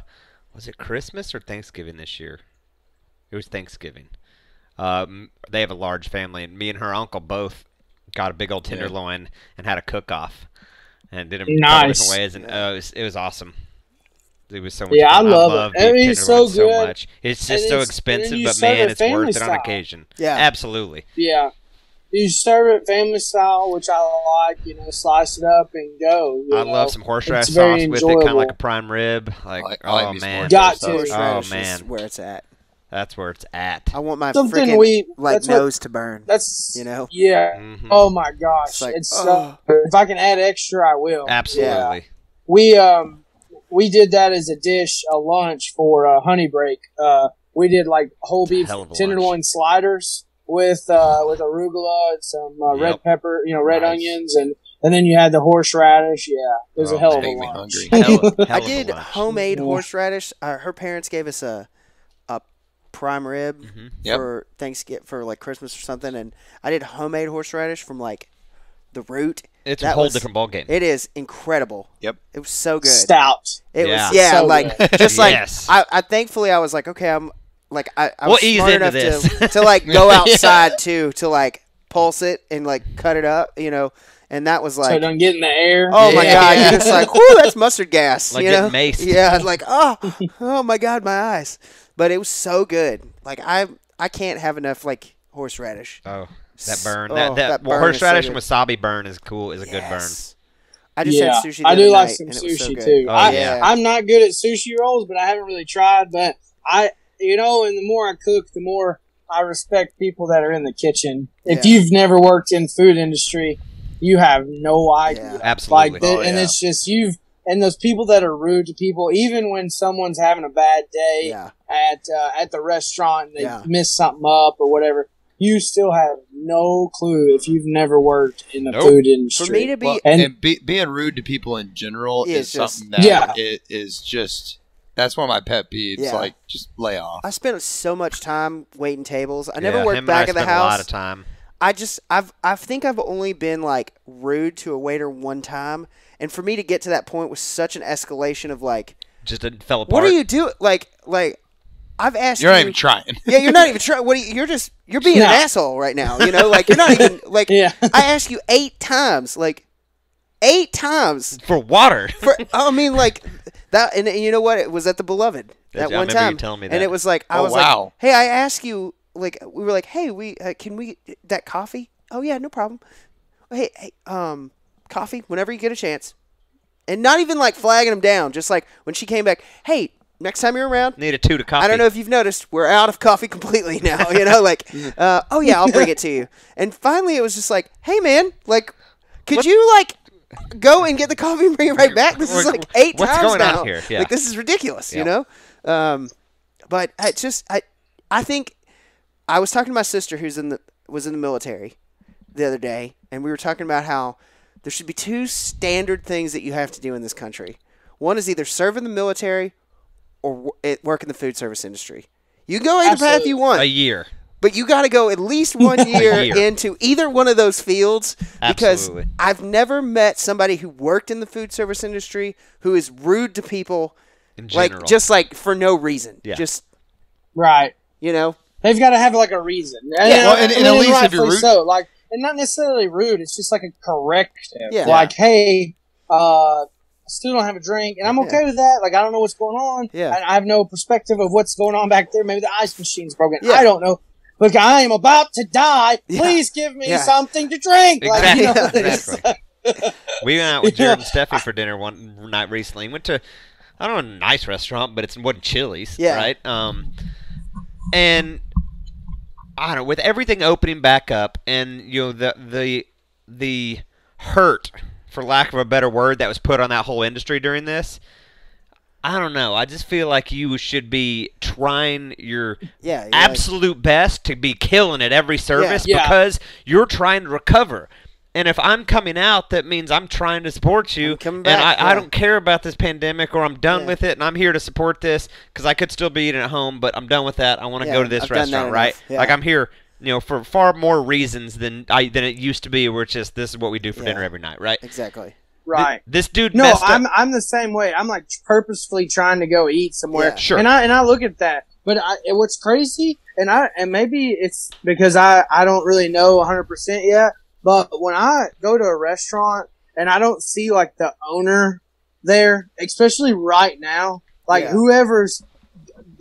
was it Christmas or Thanksgiving this year? It was Thanksgiving. Um, they have a large family, and me and her uncle both got a big old Yeah. tenderloin and had a cook off, and did them a couple Nice. different ways, and uh, it, was, it was awesome. It was so much Yeah, fun. I love it. beef I mean, it's so tenderloins so good. much. It's And just so it's- and expensive, but man, it it's worth family it on occasion. Yeah. Absolutely. Yeah. You serve it family style, which I like. You know, slice it up and go. you I know. love some horseradish it's very sauce with it, kind of like a prime rib. Like, like- I like oh man, Got to. Oh, Horseradish is man. where it's at. that's where it's at. I want my something freaking we like that's what- nose to burn. That's You know? Yeah. Mhm. Oh my gosh, It's like, it's so. oh. If I can add extra, I will. Absolutely. We um we did that as a dish, a lunch for a Honey Brake. Uh, we did like whole beef Hell of a tenderloin sliders with uh, with arugula and some uh, red pepper, you know, red Nice. onions, and and then you had the horseradish. Yeah, it was Oh, a hell of a Make lunch. Hell, hell I did lunch. homemade Yeah. horseradish. Uh, her parents gave us a a prime rib Mhm. Yep. for Thanksgiving for like Christmas or something, and I did homemade horseradish from like the root. It's a whole was- different ballgame. It is incredible. Yep. It was so good. Stout. It Yeah. was yeah, So like good. just like Yes. I, I thankfully I was like okay I'm like I, I We'll was smart enough this. to to like go Yeah. outside too to like pulse it and like cut it up you know and that was like it don't get in the air. oh my god Yeah. you're just like whoo that's mustard gas Like you know maced. yeah like oh oh my god my eyes but it was so good like I I can't have enough like horseradish oh, that burn. Oh, that that, that well, burn is horseradish and wasabi burn is cool. Is a good burn. I just yeah, had sushi the I do like night, some and it was so sushi too. Oh, I, yeah. I'm not good at sushi rolls, but I haven't really tried. But I, you know, and the more I cook, the more I respect people that are in the kitchen. If Yeah. you've never worked in food industry, you have no idea. Yeah. Absolutely. Like, that, Oh, and yeah. it's just you've and those people that are rude to people, even when someone's having a bad day Yeah. at uh, at the restaurant and they Yeah. miss something up or whatever. You still have no clue if you've never worked in the Nope. food industry. For me to be Well, And- and, be, being rude to people in general Yeah, is it's just- something that Yeah. it is just that's one of my pet peeves. Yeah. Like just lay off. I spent so much time waiting tables. I never Yeah, worked him back and of I the house. A lot of time. I just I've I think I've only been like rude to a waiter one time, and for me to get to that point was such an escalation of like, Just it fell apart. what are you doing? Like like I've asked You're you. not even trying. yeah, you're not even trying. What are you, you're just you're being No. an asshole right now. You know, like you're not even like. Yeah. I asked you eight times, like eight times for water? for. I mean, like that, and, and you know what? It was at the Beloved That's- that I one remember you time, telling me that. and it was like I Oh, was wow. like, hey, I asked you, like we were like, hey, we uh, can we that coffee? Oh yeah, no problem. Hey, hey, um, coffee whenever you get a chance, and not even like flagging them down, just like when she came back, hey. Next time you're around, Need a two to coffee. I don't know if you've noticed, we're out of coffee completely now. You know, like, uh, oh yeah, I'll bring it to you. And finally, it was just like, hey man, like, could you like go and get the coffee and bring it right back? This is like eight what's times going on now. here? Yeah. Like this is ridiculous. You know, um, but I just I I think I was talking to my sister who's in the was in the military the other day, and we were talking about how there should be two standard things that you have to do in this country. One is either serve in the military or work in the food service industry. You can go either path you want, a year. but you got to go at least one year, year. into either one of those fields because Absolutely. I've never met somebody who worked in the food service industry who is rude to people In general. like just like for no reason. Yeah. Just Right. you know, they've got to have like a reason. And, Yeah, well, and- and at least if you're rude- so, like, and not necessarily rude. It's just like a corrective. Yeah. Like, hey, uh, I still don't have a drink, and I'm okay with that. Like, I don't know what's going on. Yeah. I, I have no perspective of what's going on back there. Maybe the ice machine's broken. Yeah. I don't know. Look, I am about to die. Yeah. Please give me Yeah. something to drink. Like, you know, Exactly. We went out with Yeah. Jared and Steffi for dinner one night recently. Went to I don't know a nice restaurant, but it's wasn't Chili's, Yeah. right? Um, and I don't know with everything opening back up, and you know the the the hurt, for lack of a better word, that was put on that whole industry during this. I don't know. I just feel like you should be trying your Yeah, you're like- absolute best to be killing at every service Yeah. because you're trying to recover. And if I'm coming out, that means I'm trying to support you. I'm coming and back, I, I don't care about this pandemic or I'm done Yeah. with it and I'm here to support this because I could still be eating at home, but I'm done with that. I want to Yeah, go to this I've restaurant, right? yeah. Like I'm here, you know, for far more reasons than I than it used to be, where it's just this is what we do for Yeah. dinner every night, right? exactly. right. This dude No, messed. I'm I'm the same way. I'm like purposefully trying to go eat somewhere. Yeah. Sure. And I and I look at that, but I, and what's crazy, and I and maybe it's because I I don't really know 100 percent yet. But when I go to a restaurant and I don't see like the owner there, especially right now, like Yeah. whoever's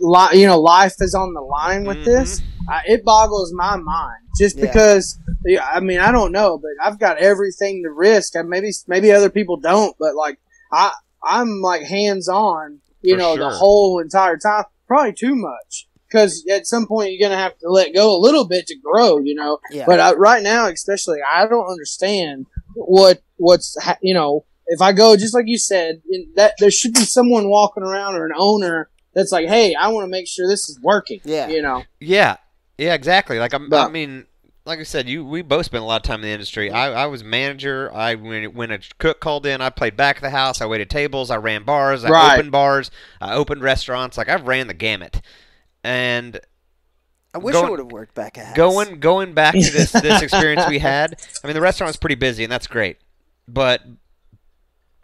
li- you know life is on the line with Mhm. this, I, it boggles my mind. Just Yeah. because yeah, I mean I don't know, but I've got everything to risk, and maybe maybe other people don't, but like I I'm like hands on, you For know, the whole entire time. Probably too much because at some point you're gonna have to let go a little bit to grow, you know. Yeah. But uh, right now, especially, I don't understand what what's ha- you know. If I go just like you said, in that there should be someone walking around or an owner that's like, "Hey, I want to make sure this is working." Yeah. you know. Yeah, yeah, exactly. Like I'm, I mean, like I said, you we both spent a lot of time in the industry. I, I was manager. I when when a cook called in, I played back of the house. I waited tables. I ran bars. I Right. opened bars. I opened restaurants. Like I've ran the gamut. And I wish Going- I would have worked back at house. going going back to this this experience we had. I mean, the restaurant was pretty busy, and that's great. But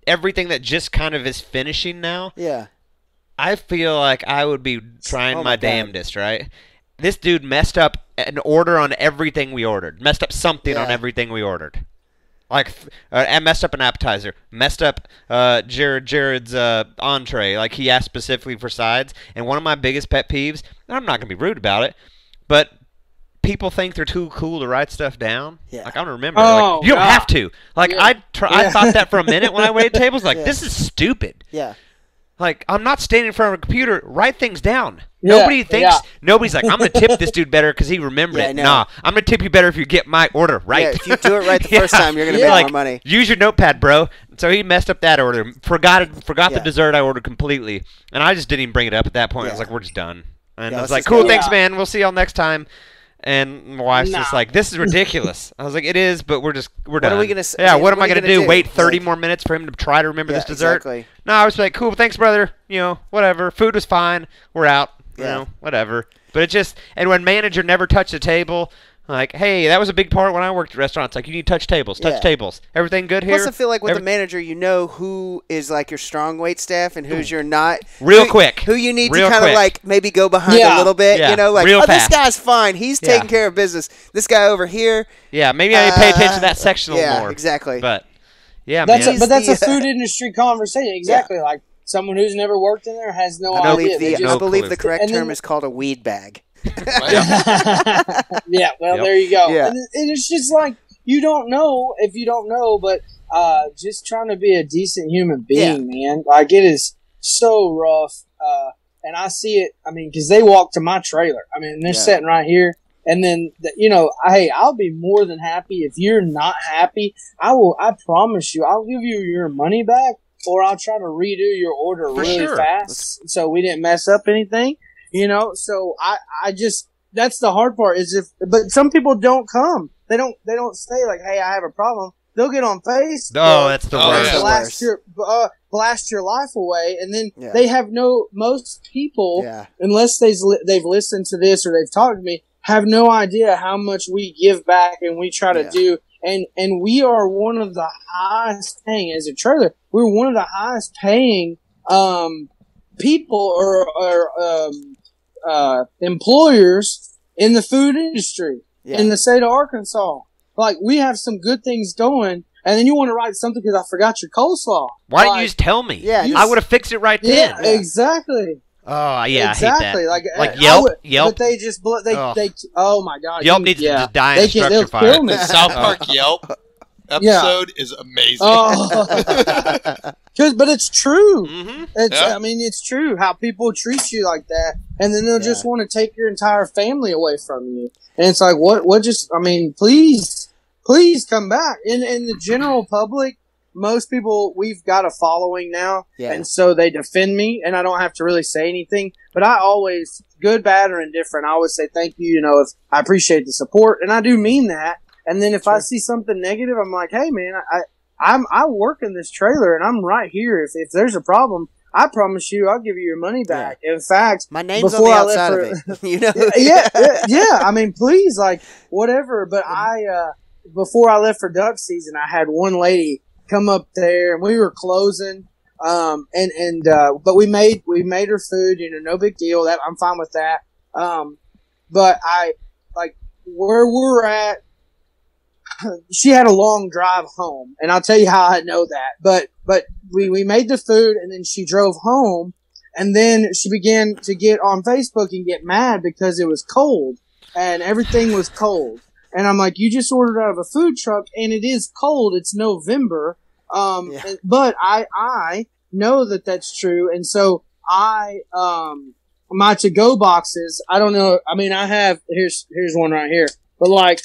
everything that just kind of is finishing now, Yeah. I feel like I would be trying Oh my, my damnedest, right? This dude messed up an order on everything we ordered. Messed up something on everything we ordered. Like, uh, and messed up an appetizer. Messed up uh, Jared Jared's uh, entree. Like he asked specifically for sides. And one of my biggest pet peeves. And I'm not gonna be rude about it, but people think they're too cool to write stuff down. Yeah. Like I don't remember. Oh, like, you don't God. have to. Like Yeah. I tr- I thought that for a minute when I waited tables. Like Yeah. this is stupid. Yeah. Like I'm not standing in front of a computer. Write things down. Yeah, Nobody thinks. yeah. Nobody's like, I'm gonna tip this dude better because he remembered Yeah, it. no. Nah, I'm gonna tip you better if you get my order right. If you do it right the first time, you're gonna make Like, more money. Use your notepad, bro. So he messed up that order. Forgot forgot the dessert I ordered completely, and I just didn't even bring it up at that point. I was like, we're just done. And Yeah, I was like, cool, thanks, man. We'll see y'all next time. And my wife's just like, this is ridiculous. I was like, it is, but we're just we're What done. are we gonna s- Yeah, mean, what am I gonna, gonna do? do? Wait 30 Like- more minutes for him to try to remember Yeah, this dessert? exactly. No, I was like, cool, thanks, brother. You know, whatever. Food was fine. We're out. You Yeah. know, whatever. But it just and when manager never touched the table, like, hey, that was a big part when I worked at restaurants. Like, you need to touch tables, touch Yeah. tables. Everything good here? Plus, I feel like with Every- the manager, you know who is like your strong weight staff and who's your not. Real who, quick. Who you need Real to kind of like maybe go behind Yeah. a little bit. Yeah, You know, like real oh, this guy's fine. He's Yeah. taking care of business. This guy over here. yeah, maybe I need to pay attention to that uh, section a little yeah, more. exactly. But yeah, That's man. a, but that's He's a the, uh, food industry conversation. Exactly. Like someone who's never worked in there has no I idea. believe the just- I believe clue. the correct And then- term is called a weed bag. yeah, well, Yep. there you go. Yeah. And, it's just like you don't know if you don't know, but uh, just trying to be a decent human being, man. Like it is so rough. Uh, and I see it. I mean, because they walk to my trailer. I mean, they're Yeah. sitting right here. And then, the, you know, hey, I'll be more than happy if you're not happy. I will. I promise you, I'll give you your money back, or I'll try to redo your order For really sure. fast, so we didn't mess up anything. You know, so I, I just that's the hard part is if, but some people don't come. They don't, they don't say like, hey, I have a problem. They'll get on Facebook. oh, that's the worst. yeah. blast your uh, blast your life away, and then Yeah. they have no. Most people, Yeah. unless they've they've listened to this or they've talked to me, have no idea how much we give back and we try to Yeah. do. And and we are one of the highest paying as a trailer. We're one of the highest paying um, people or, or um, uh, employers in the food industry Yeah. in the state of Arkansas. Like we have some good things going, and then you want to write something because I forgot your coleslaw. Why didn't you just tell me? Yeah, I would have fixed it right Yeah, then. exactly. Oh yeah, exactly. I hate that. Like Like Yelp, would- Yelp. But they just bl- they Ugh. they oh my god. Yelp you- needs yeah. to just die in a structure fire. South Park Yelp episode is amazing. Oh, Cause, but it's true. hmm It's, Yeah. I mean, it's true how people treat you like that, and then they'll just want to take your entire family away from you. And it's like, what? What? Just, I mean, please, please come back. In in the general public, most people we've got a following now, Yeah. and so they defend me, and I don't have to really say anything. But I always, good, bad, or indifferent, I always say thank you. You know, if I appreciate the support, and I do mean that. And then if I see something negative, I'm like, hey man, I, I'm I work in this trailer and I'm right here. If if there's a problem, I promise you, I'll give you your money back. In fact, My name's Before on the outside for- of it. You know? yeah, yeah, yeah. I mean, please, like whatever. But I uh, before I left for duck season, I had one lady come up there and we were closing. Um, and and uh, but we made we made her food. You know, no big deal. That I'm fine with that. Um, but I like where we're at. She had a long drive home, and I'll tell you how I know that. But but we we made the food, and then she drove home, and then she began to get on Facebook and get mad because it was cold, and everything was cold. And I'm like, you just ordered out of a food truck, and it is cold. It's November. Um, Yeah. but I I know that that's true, and so I um my to go boxes. I don't know. I mean, I have here's here's one right here, but like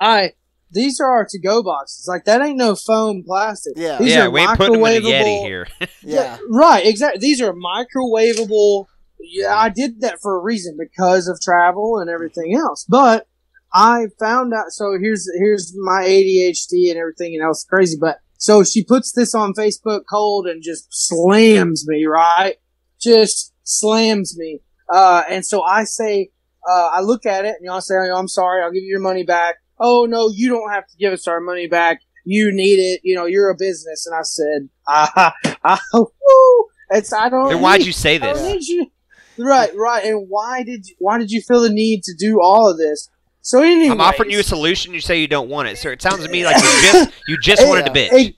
I these are our to go boxes. Like that ain't no foam plastic. Yeah. these yeah, are we ain't putting them in a Yeti here. Yeah. right, exactly. These are microwavable. Yeah, I did that for a reason because of travel and everything else. But I found out. So here's here's my ADHD and everything else crazy. But so she puts this on Facebook cold and just slams me. Right, just slams me. Uh, and so I say, uh, I look at it and y'all say, oh, I'm sorry, I'll give you your money back. Oh no, you don't have to give us our money back. You need it. You know, you're a business. And I said, ah, ah, woo. It's, I don't. Then why'd need- you say this? you. Right, right. And why did you, why did you feel the need to do all of this? So anyway, I'm offering you a solution. You say you don't want it, sir. It sounds to me like you just you just wanted to bitch.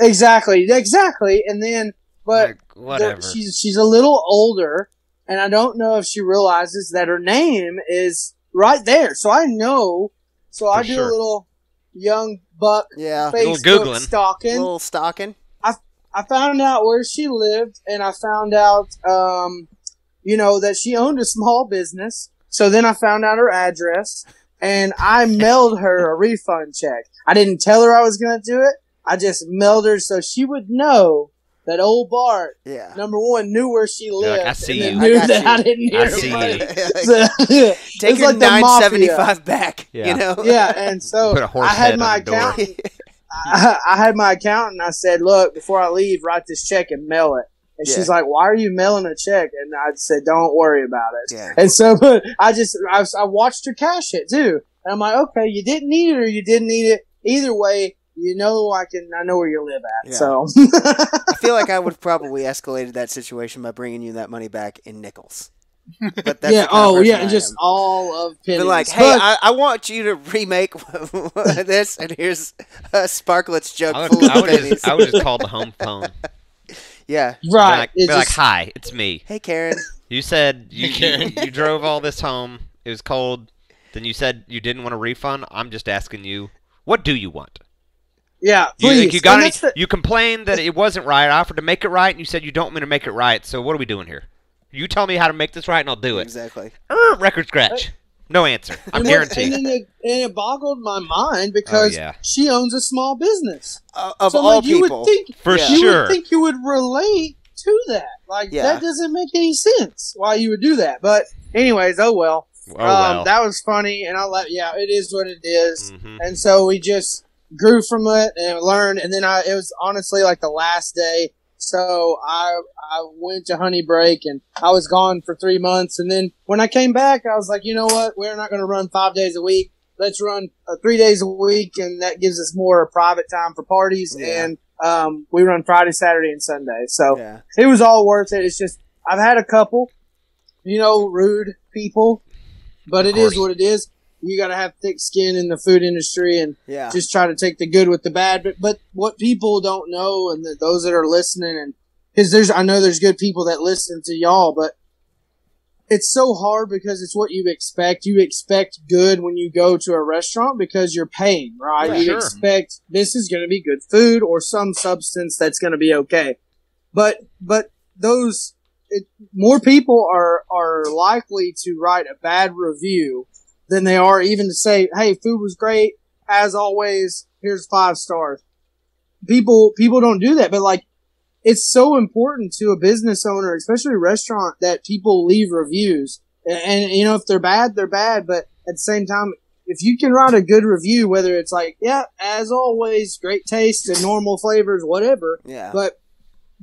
Exactly, exactly. And then, but Like, whatever. there- she's she's a little older, and I don't know if she realizes that her name is right there. So I know. So I do sure. a little young buck Yeah. Little Facebook Googling. stalking. little stalking. I found out where she lived, and I found out, um, you know, that she owned a small business. So then I found out her address, and I mailed her a refund check. I didn't tell her I was going to do it. I just mailed her so she would know that old Bart, Yeah. number one, knew where she like, lived, I see and you. knew I that you. I didn't hear I see money. you. So, Take it's your like the nine mafia. seventy five back. Yeah. You know. Yeah, and so Put a horse I had my on the door. accountant. I, I had my accountant. And I said, "Look, before I leave, write this check and mail it." And Yeah. she's like, "Why are you mailing a check?" And I said, "Don't worry about it." Yeah. And so, but I just I, was- I watched her cash it too, and I'm like, "Okay, you didn't need it or you didn't need it. Either way, you know I can I know where you live at." Yeah. So I feel like I would probably escalated that situation by bringing you that money back in nickels. But that's yeah, the kind of oh yeah, and just all of pennies. Been like, hey, But- I, I want you to remake this, and here's a Sparklets jug I full would, of I would pennies. just I would just call the home phone. yeah. Be right, like, be it's like, hi, it's me. Hey, Karen. You said you, you Karen. you drove all this home. It was cold. Then you said you didn't want a refund. I'm just asking you, what do you want? Yeah, You, please. you got And any, that's the- You complained that it wasn't right. I offered to make it right, and you said you don't want me to make it right. So what are we doing here? You tell me how to make this right, and I'll do it. Exactly. Er, record scratch. No answer. I'm and what- guaranteed. And then it, and it boggled my mind because Oh, yeah. she owns a small business. Uh, of so all like, you people. would think For Yeah. you sure. would think you would relate to that. Like Yeah. that doesn't make any sense why you would do that. But anyways, oh well. oh well. Um, that was funny, and I'll let yeah, it is what it is. Mhm. And so we just grew from it and learned. And then I, it was honestly like the last day. So I, I went to Honey Brake and I was gone for three months. And then when I came back, I was like, you know what? We're not going to run five days a week. Let's run uh, three days a week. And that gives us more private time for parties. Yeah. And, um, we run Friday, Saturday, and Sunday. So Yeah. it was all worth it. It's just, I've had a couple, you know, rude people but Of it is course. what it is. You got to have thick skin in the food industry and Yeah. just try to take the good with the bad. But but what people don't know, and the, those that are listening, and because there's I know there's good people that listen to y'all, but it's so hard because it's what you expect. You expect good when you go to a restaurant because you're paying, right? Yeah, you sure. expect this is going to be good food or some substance that's going to be okay. But but those it, more people are are likely to write a bad review than they are even to say, "Hey, food was great as always. Here's five stars." People people don't do that, but like it's so important to a business owner, especially a restaurant, that people leave reviews. And, and you know, if they're bad, they're bad. But at the same time, if you can write a good review, whether it's like, "Yeah, as always, great taste and normal flavors, whatever," Yeah. But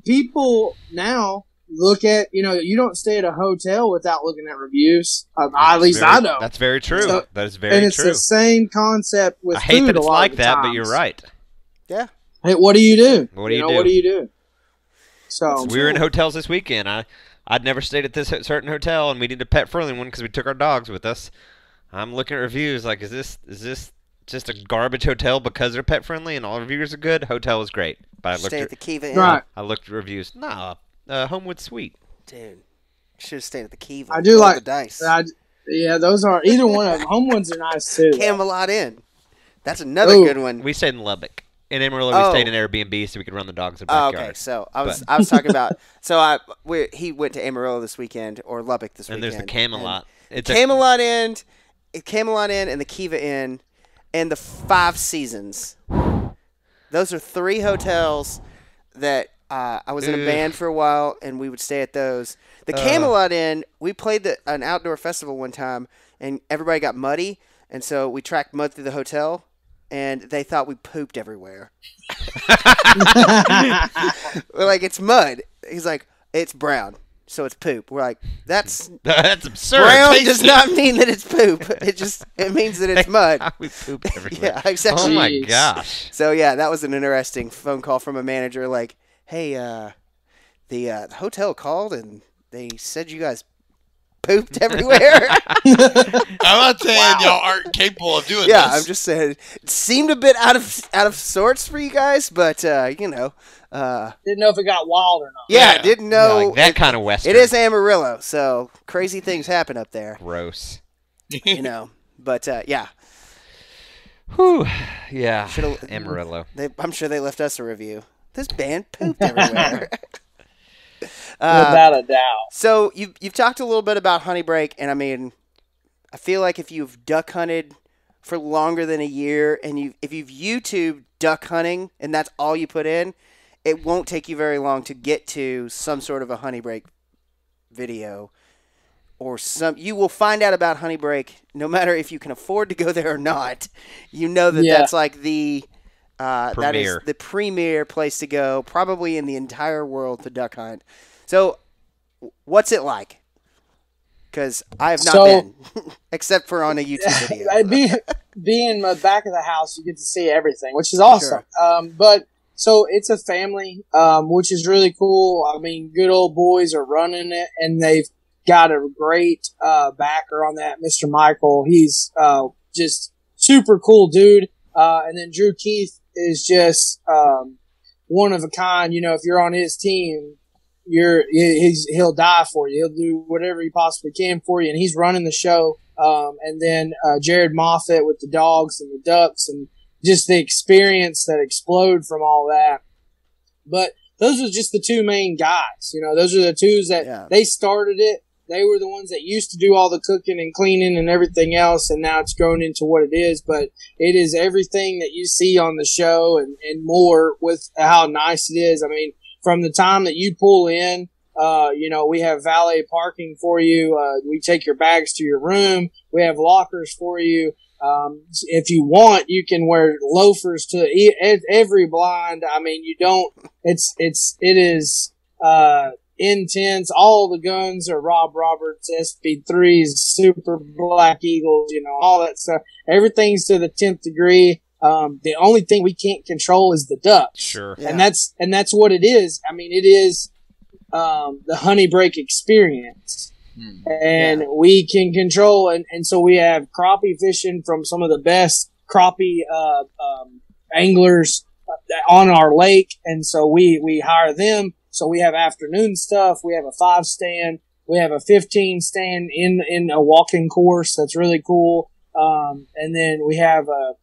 people now look at, you know, you don't stay at a hotel without looking at reviews. Um, at least Very- I don't. That's very true. So- that is very true. and it's true. the same concept with I hate food that a it's lot like of the that, but you're times. right. Hey, what do you do? What do you know, do? What do you do? So We were in hotels this weekend. I I'd never stayed at this certain hotel, and we did a pet friendly one because we took our dogs with us. I'm looking at reviews like, is this is this just a garbage hotel because they're pet friendly and all reviews are good? Hotel is great, but I looked Stay at at the Kiva Inn. right. I looked at reviews. Nah, uh, Homewood Suite. Dude. Should have stayed at the Kiva. I do like- the dice. I, yeah, those are either one of them. Home ones are nice too. Camelot Inn. That's another Ooh. good one. We stayed in Lubbock. In Amarillo, Oh. we stayed in Airbnb so we could run the dogs in the Oh, okay. So I was But- I was talking about so I we, he went to Amarillo this weekend or Lubbock this and weekend. And there's the Camelot. It's And a, Camelot Inn, Camelot Inn, and the Kiva Inn, and the Five Seasons. Those are three hotels that uh, I was in a Ugh. band for a while, and we would stay at those. The Ugh. Camelot Inn, we played the, an outdoor festival one time, and everybody got muddy, and so we tracked mud through the hotel, and they thought we pooped everywhere. We're like, it's mud. He's like, it's brown, so it's poop. We're like, that's that's absurd. brown Taste does not mean that it's poop. It just it means that it's mud. we poop everywhere. yeah, exactly. Oh my Jeez. gosh. So yeah, that was an interesting phone call from a manager. Like, hey, uh, the, uh, the hotel called and they said you guys pooped everywhere. I'm not saying y'all aren't capable of doing yeah, this. I'm just saying it seemed a bit out of out of sorts for you guys, but uh, you know, uh, Didn't know if it got wild or not. yeah, Yeah. didn't Yeah, know like that it, kind of western. it is Amarillo, so crazy things happen up there, gross. you know. But uh, yeah, Whew. Yeah. Should've- Amarillo. They, I'm sure they left us a review. This band pooped everywhere. uh, Without a doubt. so you've you've talked a little bit about Honey Brake, and I mean, I feel like if you've duck hunted for longer than a year, and you if you've YouTube duck hunting, and that's all you put in, it won't take you very long to get to some sort of a honey break video. Or some, you will find out about Honey Brake no matter if you can afford to go there or not. You know that Yeah. that's like the uh, that is the premier place to go, probably in the entire world to duck hunt. So, what's it like? Because I have not So- been, except for on a YouTube video. I- be, being in the back of the house, you get to see everything, which is awesome. Um, but so it's a family, um, which is really cool. I mean, good old boys are running it, and they've got a great uh, backer on that, Mr. Michael. He's uh, just super cool dude. Uh, and then Drew Keith is just um, one of a kind. You know, if you're on his team, you're he- he's he'll die for you. He'll do whatever he possibly can for you, and he's running the show. Um, and then uh, Jared Moffat with the dogs and the ducks, and just the experience that explode from all that. But those are just the two main guys. You know, those are the twos that Yeah. they started it. They were the ones that used to do all the cooking and cleaning and everything else, and now it's grown into what it is. But it is everything that you see on the show and, and more with how nice it is. I mean, from the time that you pull in, uh, you know, we have valet parking for you. Uh, we take your bags to your room. We have lockers for you. Um, if you want, you can wear loafers to e- every blind. I mean, you don't, it's, it's, it is, uh, intense. All the guns are Rob Roberts, SP3s, Super Black Eagles, you know, all that stuff. Everything's to the 10th degree. Um, the only thing we can't control is the ducks Sure. Yeah. and that's and that's what it is. I mean, it is um, the Honey Brake experience. and we can control and, and so we have crappie fishing from some of the best crappie uh, um, anglers on our lake and so we we hire them so we have afternoon stuff we have a five stand we have a 15 stand in in a walking course that's really cool um, and then we have a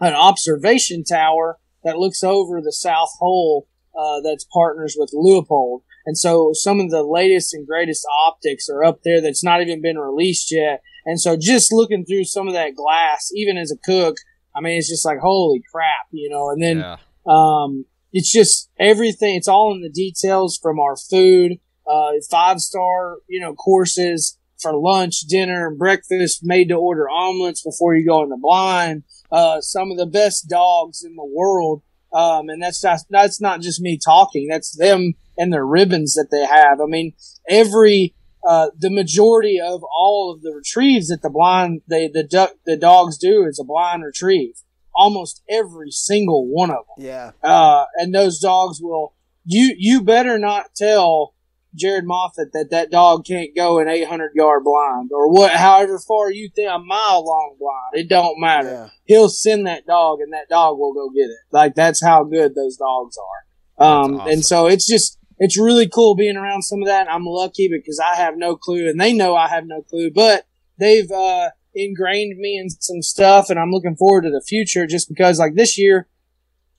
an observation tower that looks over the south hole uh, that's partners with Leupold. And so some of the latest and greatest optics are up there that's not even been released yet. And so just looking through some of that glass, even as a cook, I mean, it's just like, holy crap, you know, and then, Yeah. um, it's just everything. It's all in the details from our food, uh, five star, you know, courses for lunch, dinner, and breakfast, made to order omelets before you go in the blind. Uh, some of the best dogs in the world. Um, and that's not, that's not just me talking. That's them and their ribbons that they have. I mean, every, uh, the majority of all of the retrieves that the blind, they, the duck, the dogs do is a blind retrieve. Almost every single one of them. Yeah. Uh, and those dogs will, you, you better not tell Jared Moffat that that dog can't go an 800 yard blind or what, however far you think a mile long blind. It don't matter. Yeah. He'll send that dog and that dog will go get it. Like that's how good those dogs are. Um, awesome. and so it's just, it's really cool being around some of that. I'm lucky because I have no clue and they know I have no clue, but they've, uh, ingrained me in some stuff and I'm looking forward to the future just because like this year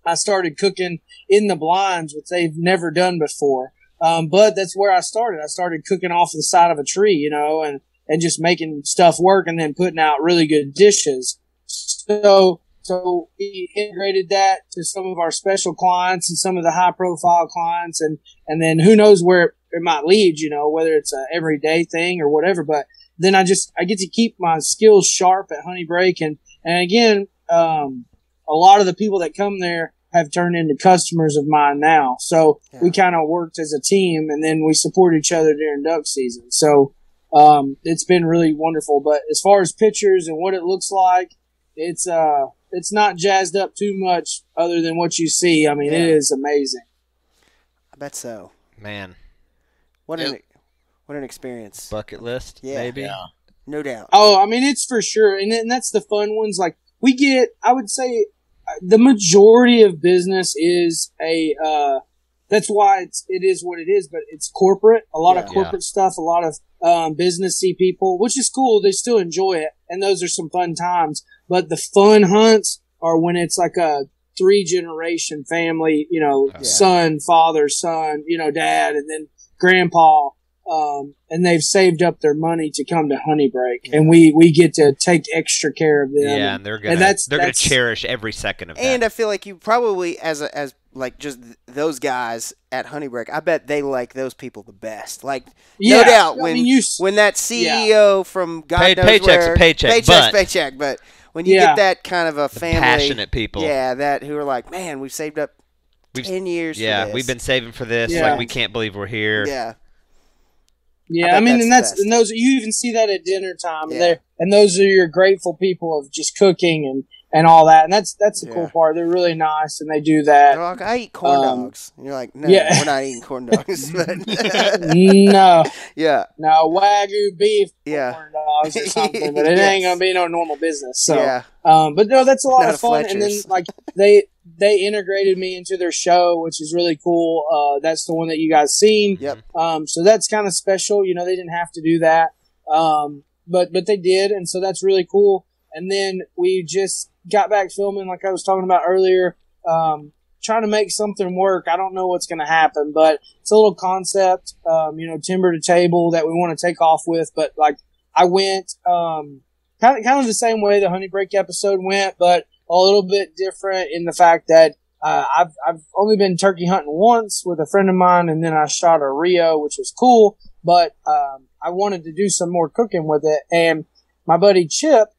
I started cooking in the blinds, which they've never done before. Um, but that's where I started. I started cooking off the side of a tree, you know, and, and just making stuff work and then putting out really good dishes. So, so we integrated that to some of our special clients and some of the high profile clients and, and then who knows where it, it might lead, you know, whether it's a everyday thing or whatever, but then I just, I get to keep my skills sharp at Honey Brake. And, and again, um, a lot of the people that come there have turned into customers of mine now. So we kind of worked as a team and then we support each other during duck season. So, um, it's been really wonderful. But as far as pictures and what it looks like, it's, uh, it's not jazzed up too much other than what you see. I mean, it Yeah. is amazing. I bet so. Man, What an Yep. What an experience. bucket list, Yeah. maybe. Yeah. No doubt. Oh, I mean, it's for sure. And, then that's the fun ones. Like we get, I would say uh, the majority of business is a, uh, that's why it's, it is what it is, but it's corporate, a lot of Yeah. corporate stuff, a lot of, um, businessy people, which is cool. They still enjoy it. And those are some fun times, but the fun hunts are when it's like a three generation family, you know, Yeah. son, father, son, you know, dad, and then grandpa. Um, and they've saved up their money to come to Honey Brake, and we we get to take extra care of them. Yeah, and they're gonna that's- they're gonna cherish every second of that. And I feel like you probably, as a, as like just those guys at Honey Brake, I bet they like those people the best. Like yeah, no doubt I when mean, you, when that CEO from God Pay- knows paycheck's a where, paycheck, paycheck's but- paycheck, but when you Yeah. get that kind of a The family, passionate people. yeah, that who are like, man, we've saved up We've- ten years. for yeah, this." we've been saving for this. Yeah. Like we can't believe we're here. yeah, yeah, bet I mean, that's and that's best. and those you even see that at dinner time, Yeah. and and those are your grateful people of just cooking and and all that, and that's that's the Yeah. cool part. They're really nice, and they do they're that. like, I eat corn Um, dogs. And you're like, no, yeah. we're not eating corn dogs. no, yeah, no wagyu beef, Yeah. corn dogs or something, but it Yes. ain't gonna be no normal business. So yeah, Um, but no, that's a lot Not of fun. And then like they they integrated me into their show, which is really cool. Uh, that's the one that you guys seen. Yep. Um, so that's kind of special. You know, they didn't have to do that. Um, but but they did, and so that's really cool. And then we just got back filming, like I was talking about earlier. Um, trying to make something work. I don't know what's going to happen, but it's a little concept, um, you know, timber to table that we want to take off with. But like I went, um, kind of, kind of the same way the Honey Brake episode went, but a little bit different in the fact that, uh, I've, I've only been turkey hunting once with a friend of mine and then I shot a Rio, which was cool, but, um, I wanted to do some more cooking with it. And my buddy Chip,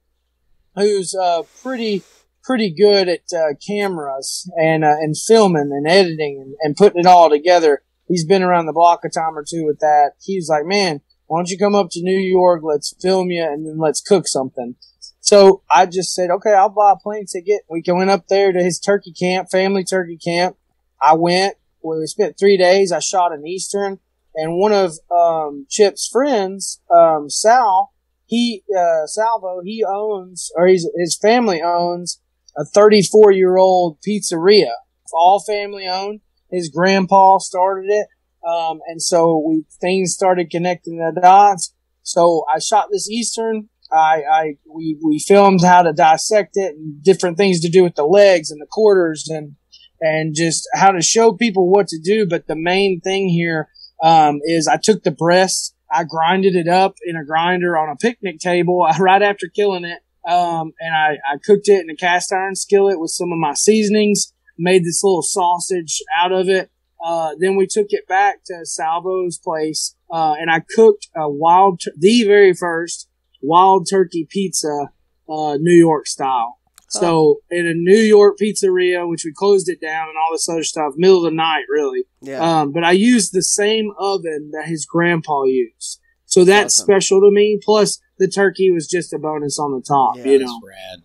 who's, uh, pretty, pretty good at, uh, cameras and, uh, and filming and editing and, and putting it all together. He's been around the block a time or two with that. He's like, man, why don't you come up to New York? Let's film you and then let's cook something. So I just said, okay, I'll buy a plane ticket. We went up there to his turkey camp, family turkey camp. I went. We spent three days. I shot an Eastern and one of um, Chip's friends, um, Sal, he uh, Salvo, he owns or his family owns a 34 year old pizzeria. All family owned. His grandpa started it, um, and so we things started connecting the dots. So I shot this Eastern. I, I we we filmed how to dissect it and different things to do with the legs and the quarters and and just how to show people what to do. But the main thing here um, is I took the breast, I grinded it up in a grinder on a picnic table right after killing it. Um, and I, I cooked it in a cast iron skillet with some of my seasonings, made this little sausage out of it. Uh, then we took it back to Salvo's place, uh, and I cooked a wild, the very first wild turkey pizza, uh, New York style. So in a New York pizzeria, which we closed it down and all this other stuff, middle of the night, really. Yeah. Um, but I used the same oven that his grandpa used. So that's awesome. special to me. Plus the turkey was just a bonus on the top, Yeah, you know. rad.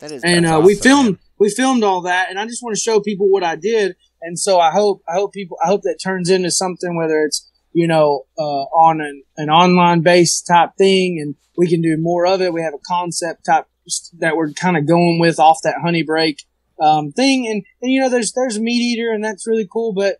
that is And uh, we awesome. filmed we filmed all that, and I just want to show people what I did. And so I hope I hope people I hope that turns into something whether it's you know uh, on an, an online based type thing, and we can do more of it. We have a concept type that we're kind of going with off that Honey Brake um, thing, and and you know there's there's a meat eater, and that's really cool, but.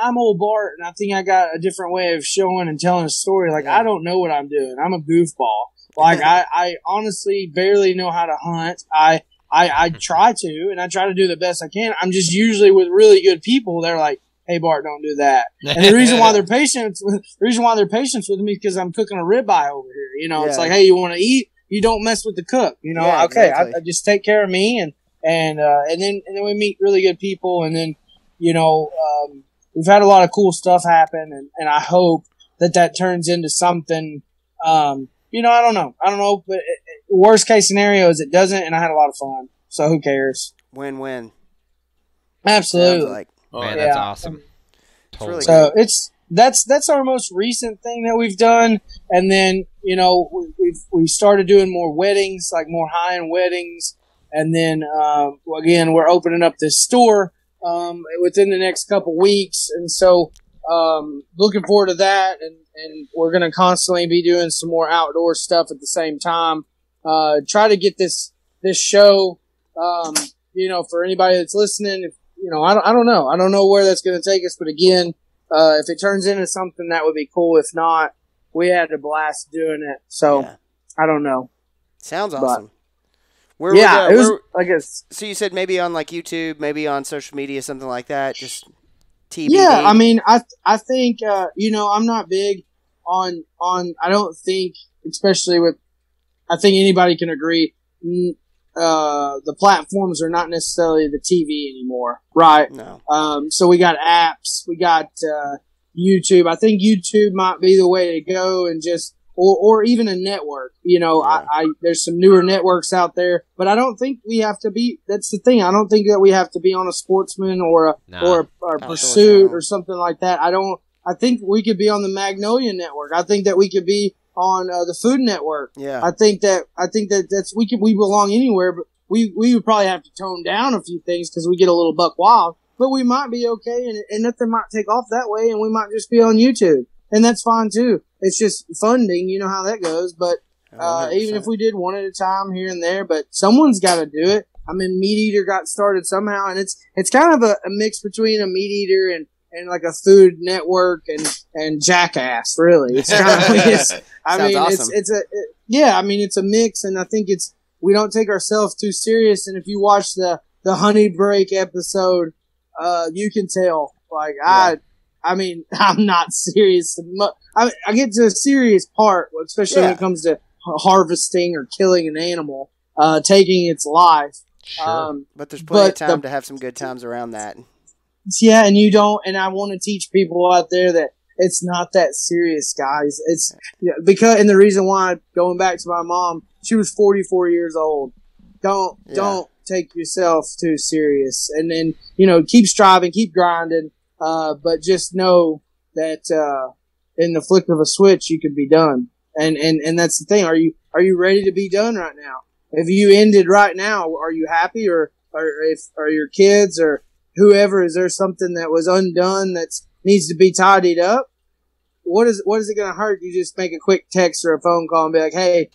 I'm old Bart, and I think I got a different way of showing and telling a story. Like I don't know what I'm doing. I'm a goofball. Like I, I honestly barely know how to hunt. I, I, I try to, and I try to do the best I can. I'm just usually with really good people. They're like, "Hey, Bart, don't do that." And the reason why they're patient, the reason why they're patient with me is because I'm cooking a ribeye over here. You know, it's like, "Hey, you want to eat? You don't mess with the cook." You know, Yeah, okay, exactly. I, I just take care of me, and and uh, and then and then we meet really good people, and then you know, um, we've had a lot of cool stuff happen, and, and I hope that that turns into something. Um, you know, I don't know, I don't know, but it, it- worst case scenario is it doesn't, and I had a lot of fun. So who cares? win-win. Absolutely. Sounds like Oh, Man, yeah. that's awesome. Totally. So it's that's that's our most recent thing that we've done, and then you know we, we've we started doing more weddings, like more high end weddings, and then well, again we're opening up this store um, within the next couple weeks, and so um, looking forward to that, and and we're gonna constantly be doing some more outdoor stuff at the same time. Uh, try to get this this show, um, you know, for anybody that's listening, if you know, I don't, I don't know. I don't know where that's going to take us, but again, uh, if it turns into something, that would be cool. If not, we had a blast doing it. So yeah. I don't know. sounds but- awesome. Where yeah, would, uh, it was. where- I guess. so you said maybe on like YouTube, maybe on social media, something like that. Just TBD. Yeah, I mean, I I think uh, you know I'm not big on on. I don't think, especially with, I think anybody can agree. Uh, the platforms are not necessarily the TV anymore, right? no. Um, so we got apps, we got uh, YouTube. I think YouTube might be the way to go, and just or or even a network. You know, Yeah. I, I there's some newer networks out there, but I don't think we have to be. That's the thing. I don't think that we have to be on a Sportsman or a Nah. or a, or a Pursuit or something like that. I don't. I think we could be on the Magnolia Network. I think that we could be on uh, the Food Network. Yeah. I think that I think that that's we could we belong anywhere, but we we would probably have to tone down a few things because we get a little buck wild. But we might be okay, and, and nothing might take off that way, and we might just be on YouTube, and that's fine too. It's just funding, you know how that goes. But uh, even if we did one at a time here and there, but someone's got to do it. I mean, Meat Eater got started somehow, and it's it's kind of a, a mix between a Meat Eater and and like a Food Network and and Jackass. Really, it's kind of it's, I Sounds mean, awesome. it's it's a it- yeah. I mean, it's a mix, and I think it's we don't take ourselves too serious. And if you watch the the Honey Brake episode, uh, you can tell. Like I, I mean, I'm not serious. I I get to a serious part, especially when it comes to harvesting or killing an animal, uh, taking its life. Sure. Um, but there's plenty of but the- time to have some good times around that. Yeah, and you don't, and I want to teach people out there that it's not that serious, guys. It's yeah, because, and the reason why, going back to my mom, she was 44 years old. Don't, Yeah. don't take yourself too serious. And then, you know, keep striving, keep grinding, uh, but just know that, uh, in the flick of a switch, you could be done. And, and, and that's the thing. Are you, are you ready to be done right now? If you ended right now, are you happy or, or if, are your kids or, whoever, is there something that was undone that needs to be tidied up? what is what is it going to hurt? You just make a quick text or a phone call and be like, "Hey,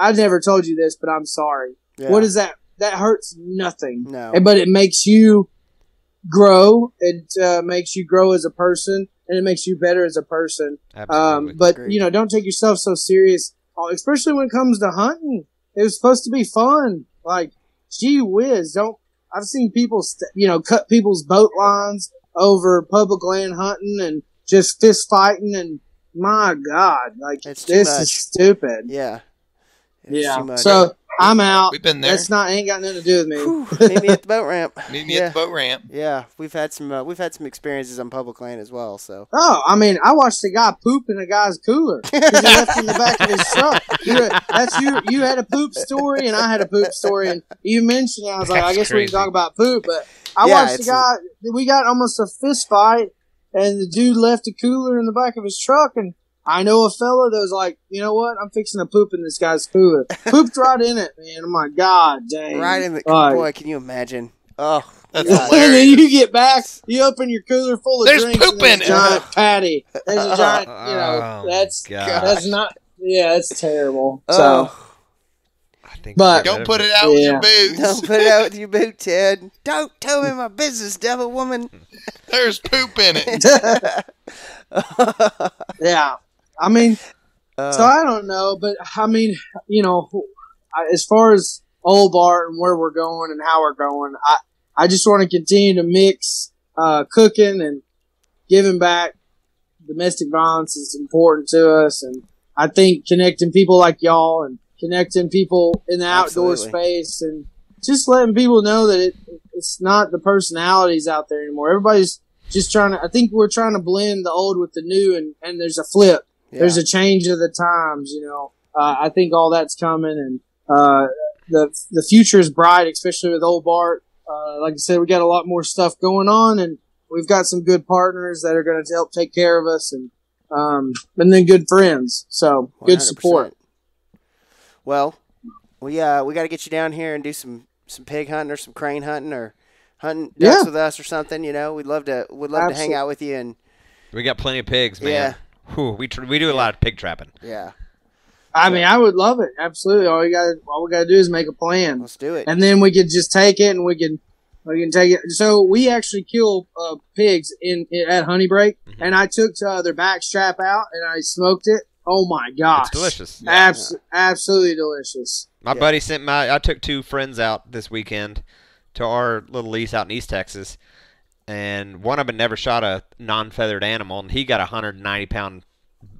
I never told you this, but I'm sorry." Yeah. What is that? That hurts nothing. No. But it makes you grow. It uh, makes you grow as a person, and it makes you better as a person. Absolutely. Um, but Agreed. you know, don't take yourself so serious, uh, especially when it comes to hunting. It was supposed to be fun. Like, gee whiz, don't. I've seen people, st- you know, cut people's boat lines over public land hunting and just fist fighting, and my God, like It's this is stupid. Yeah. It's Yeah. So I'm out. We've been there. That's not ain't got nothing to do with me. Whew, meet me at the boat ramp. Meet me yeah. at the boat ramp. Yeah, we've had some uh, we've had some experiences on public land as well. So Oh, I mean, I watched a guy poop in a guy's cooler because he left in the back of his truck. You, that's you. You had a poop story, and I had a poop story, and you mentioned it. I was like, I That's guess we can talk about poop, but I Yeah, watched a it's guy. We got almost a fist fight, and the dude left a cooler in the back of his truck, and I know a fella that was like, you know what? I'm fixing to poop in this guy's cooler. Pooped right in it, man. Oh my god, dang! right in the Like- boy, can you imagine? Oh, That's God. and then you get back, you open your cooler full of There's drinks. poop and there's in a it. Giant patty. There's a giant, you Oh, know. my that's gosh. that's not. Yeah, it's terrible. So oh, I think but- Don't put it out with your boots. don't put it out with your boot, Ted. Don't tell me my business, devil woman. There's poop in it. yeah, I mean, Uh, so I don't know, but I mean, you know, I- as far as old Bart and where we're going and how we're going, I I just want to continue to mix uh, cooking and giving back. Domestic violence is important to us, and I think connecting people like y'all and connecting people in the outdoor Absolutely. space and just letting people know that it it's not the personalities out there anymore. Everybody's just trying to. I think we're trying to blend the old with the new, and and there's a flip yeah. there's a change of the times, you know. Uh, I think all that's coming, and uh, the the future is bright, especially with old Bart. Uh, like I said, we got a lot more stuff going on, and we've got some good partners that are going to help take care of us, and um, and then good friends. So good 100%. support. Well, we uh we got to get you down here and do some some pig hunting or some crane hunting or hunting ducks Yeah. with us or something. You know, we'd love to we'd love to hang out with you and We got plenty of pigs, man. Yeah. Whew, we tr- we do a lot of pig trapping. yeah, I mean, I would love it. Absolutely. All we got all we got to do is make a plan. let's do it. and then we could just take it and we can we can take it. So we actually kill uh, pigs in, in at Honey Brake, Mm-hmm. and I took uh, their back strap out and I smoked it. Oh my gosh, It's delicious. Abs- absolutely delicious. My Yeah. buddy sent my. I took two friends out this weekend to our little lease out in East Texas, and one of them never shot a non-feathered animal, and he got a 190 pound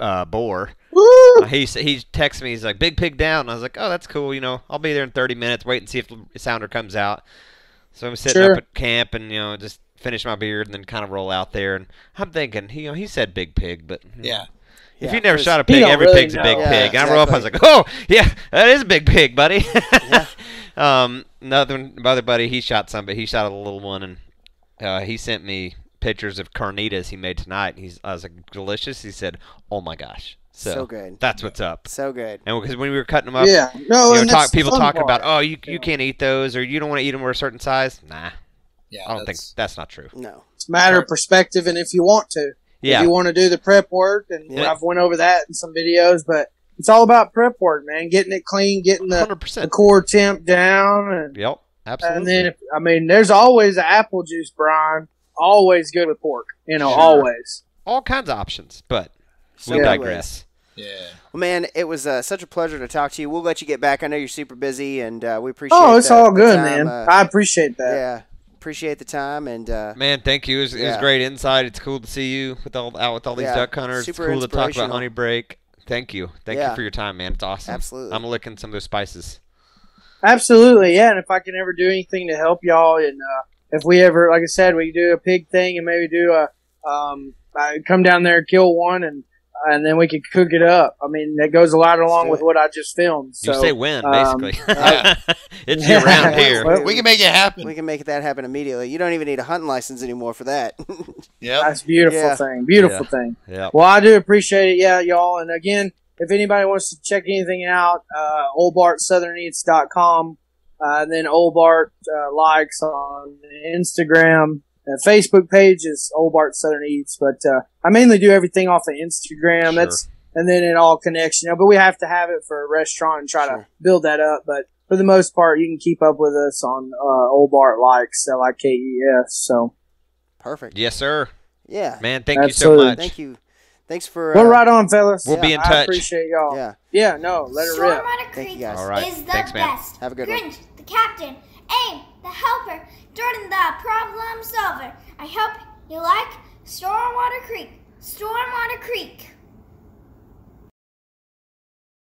uh, boar. Uh, he s- he texted me. He's like, "Big pig down." And I was like, "Oh, that's cool. You know, I'll be there in 30 minutes. Wait and see if the sounder comes out." So I'm sitting Sure. up at camp and you know just finish my beard and then kind of roll out there. And I'm thinking, he, you know, he said big pig, but Yeah. if Yeah, you never 'cause shot a pig, every really pig's a big. Yeah, pig. And I roll up, I was like, oh, yeah, that is a big pig, buddy. Yeah. um, another my other buddy, he shot some, but he shot a little one, and uh, he sent me pictures of carnitas he made tonight. He's, I was like, delicious. He said, oh my gosh, so, So good. That's what's up. So good. And because when we were cutting them up, Yeah, no, you know, talk, people talking part. about, oh, you you Yeah. can't eat those, or you don't want to eat them. We're a certain size. Nah, Yeah. I don't think that's- that's not true. No. It's a matter of perspective, and if you want to, Yeah, if you want to do the prep work, and Yeah. I've went over that in some videos, but it's all about prep work, man. Getting it clean, getting the, hundred the core temp down, and Yep, absolutely. And then, if, I mean, there's always the apple juice brine. Always good with pork. You know, Sure. always. all kinds of options, but we So digress. Yeah. Well, man, it was uh, such a pleasure to talk to you. We'll let you get back. I know you're super busy, and uh, we appreciate. Oh, it's the- all good, time, man. uh, I appreciate that. yeah, appreciate the time, and uh, Man, thank you. It was, it was great insight. It's cool to see you with all out with all these Yeah, duck hunters. super it's cool to talk about Honey Brake. Thank you. Thank Yeah. you for your time, man. It's awesome. Absolutely. I'm licking some of those spices. Absolutely, yeah. And if I can ever do anything to help y'all, and uh, if we ever, like I said, we do a pig thing and maybe do a, um, I come down there and kill one, and and then we could cook it up. I mean, that goes a lot along with what I just filmed. So you say when, um, basically. yeah. it's year round here. Well, We can make it happen. we can make that happen immediately. You don't even need a hunting license anymore for that. Yep. that's a beautiful Yeah. thing. Beautiful Yeah. thing. Yeah. Well, I do appreciate it, yeah, y'all. And again, if anybody wants to check anything out, uh, oldbartsouthern.com, uh, and then Old Bart uh, likes on Instagram, the Facebook page is Old Bart Southern Eats, but uh, I mainly do everything off of Instagram. Sure. That's and then it all connects, you know. But we have to have it for a restaurant and try to build that up. But for the most part, you can keep up with us on uh, Old Bart Likes L I K E S. So Perfect. Yes, sir. Yeah. Man, thank you so much. Thank you. Thanks for. we're uh, right on, fellas. We'll be in I touch. appreciate y'all. Yeah. Yeah, no, let it rip. Stormwater Thank you, Creek guys. All right. is the Thanks, man. best. Have a good one. Grinch, the captain. Aim, the helper. Jordan, the problem solver. I hope you like Stormwater Creek. Stormwater Creek.